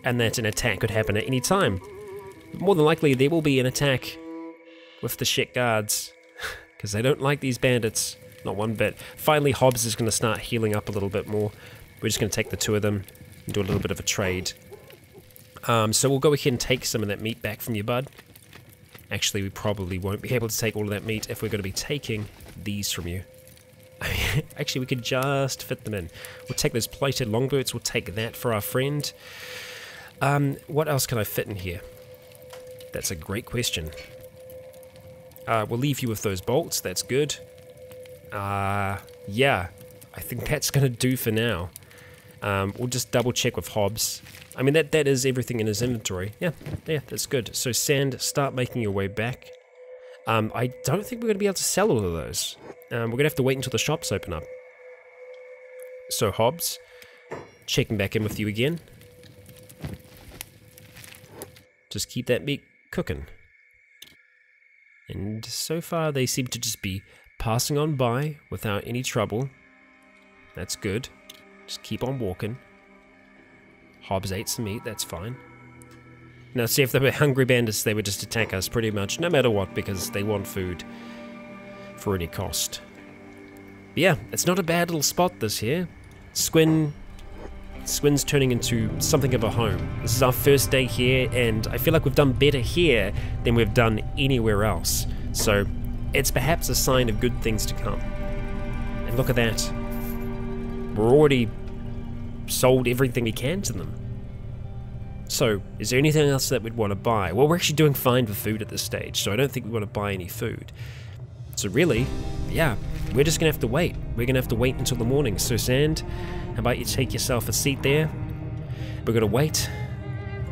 And that an attack could happen at any time. More than likely, there will be an attack with the Shek guards. Because they don't like these bandits. Not one bit. Finally, Hobbs is going to start healing up a little bit more. We're just going to take the two of them and do a little bit of a trade. Um, so we'll go ahead and take some of that meat back from you, bud. Actually, we probably won't be able to take all of that meat if we're going to be taking these from you. Actually, we could just fit them in. We'll take those plated longboots. We'll take that for our friend. Um, what else can I fit in here? That's a great question. Uh, we'll leave you with those bolts. That's good. Uh, yeah, I think that's going to do for now. Um, we'll just double check with Hobbs. I mean, that that is everything in his inventory. Yeah, yeah, that's good. So, Sand, start making your way back. Um, I don't think we're going to be able to sell all of those. Um, we're going to have to wait until the shops open up. So, Hobbs, checking back in with you again. Just keep that meat cooking. And so far, they seem to just be passing on by without any trouble. That's good. Just keep on walking. Hobbs ate some meat, that's fine. Now, see, if they were hungry bandits, they would just attack us pretty much, no matter what, because they want food for any cost. But yeah, it's not a bad little spot, this here. Squin... Squin's turning into something of a home. This is our first day here, and I feel like we've done better here than we've done anywhere else. So, it's perhaps a sign of good things to come. And look at that. We're already sold everything we can to them. So, is there anything else that we'd want to buy? Well, we're actually doing fine for food at this stage, so I don't think we want to buy any food. So really, yeah, we're just gonna have to wait. We're gonna have to wait until the morning. So Sand, how about you take yourself a seat there? We're gonna wait,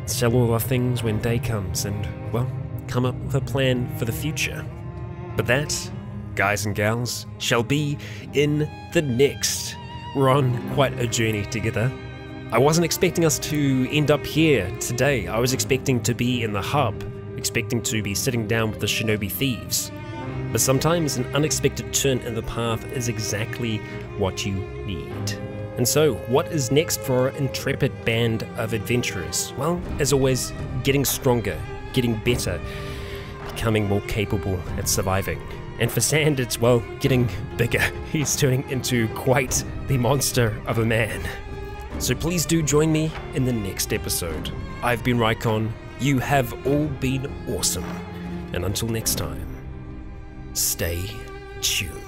sell all our things when day comes, and, well, come up with a plan for the future. But that, guys and gals, shall be in the next. We're on quite a journey together. I wasn't expecting us to end up here today. I was expecting to be in the hub, expecting to be sitting down with the shinobi thieves. But sometimes an unexpected turn in the path is exactly what you need. And so, what is next for our intrepid band of adventurers? Well, as always, getting stronger, getting better, becoming more capable at surviving. And for Sand, it's, well, getting bigger. He's turning into quite the monster of a man. So please do join me in the next episode. I've been Rycon. You have all been awesome. And until next time, stay tuned.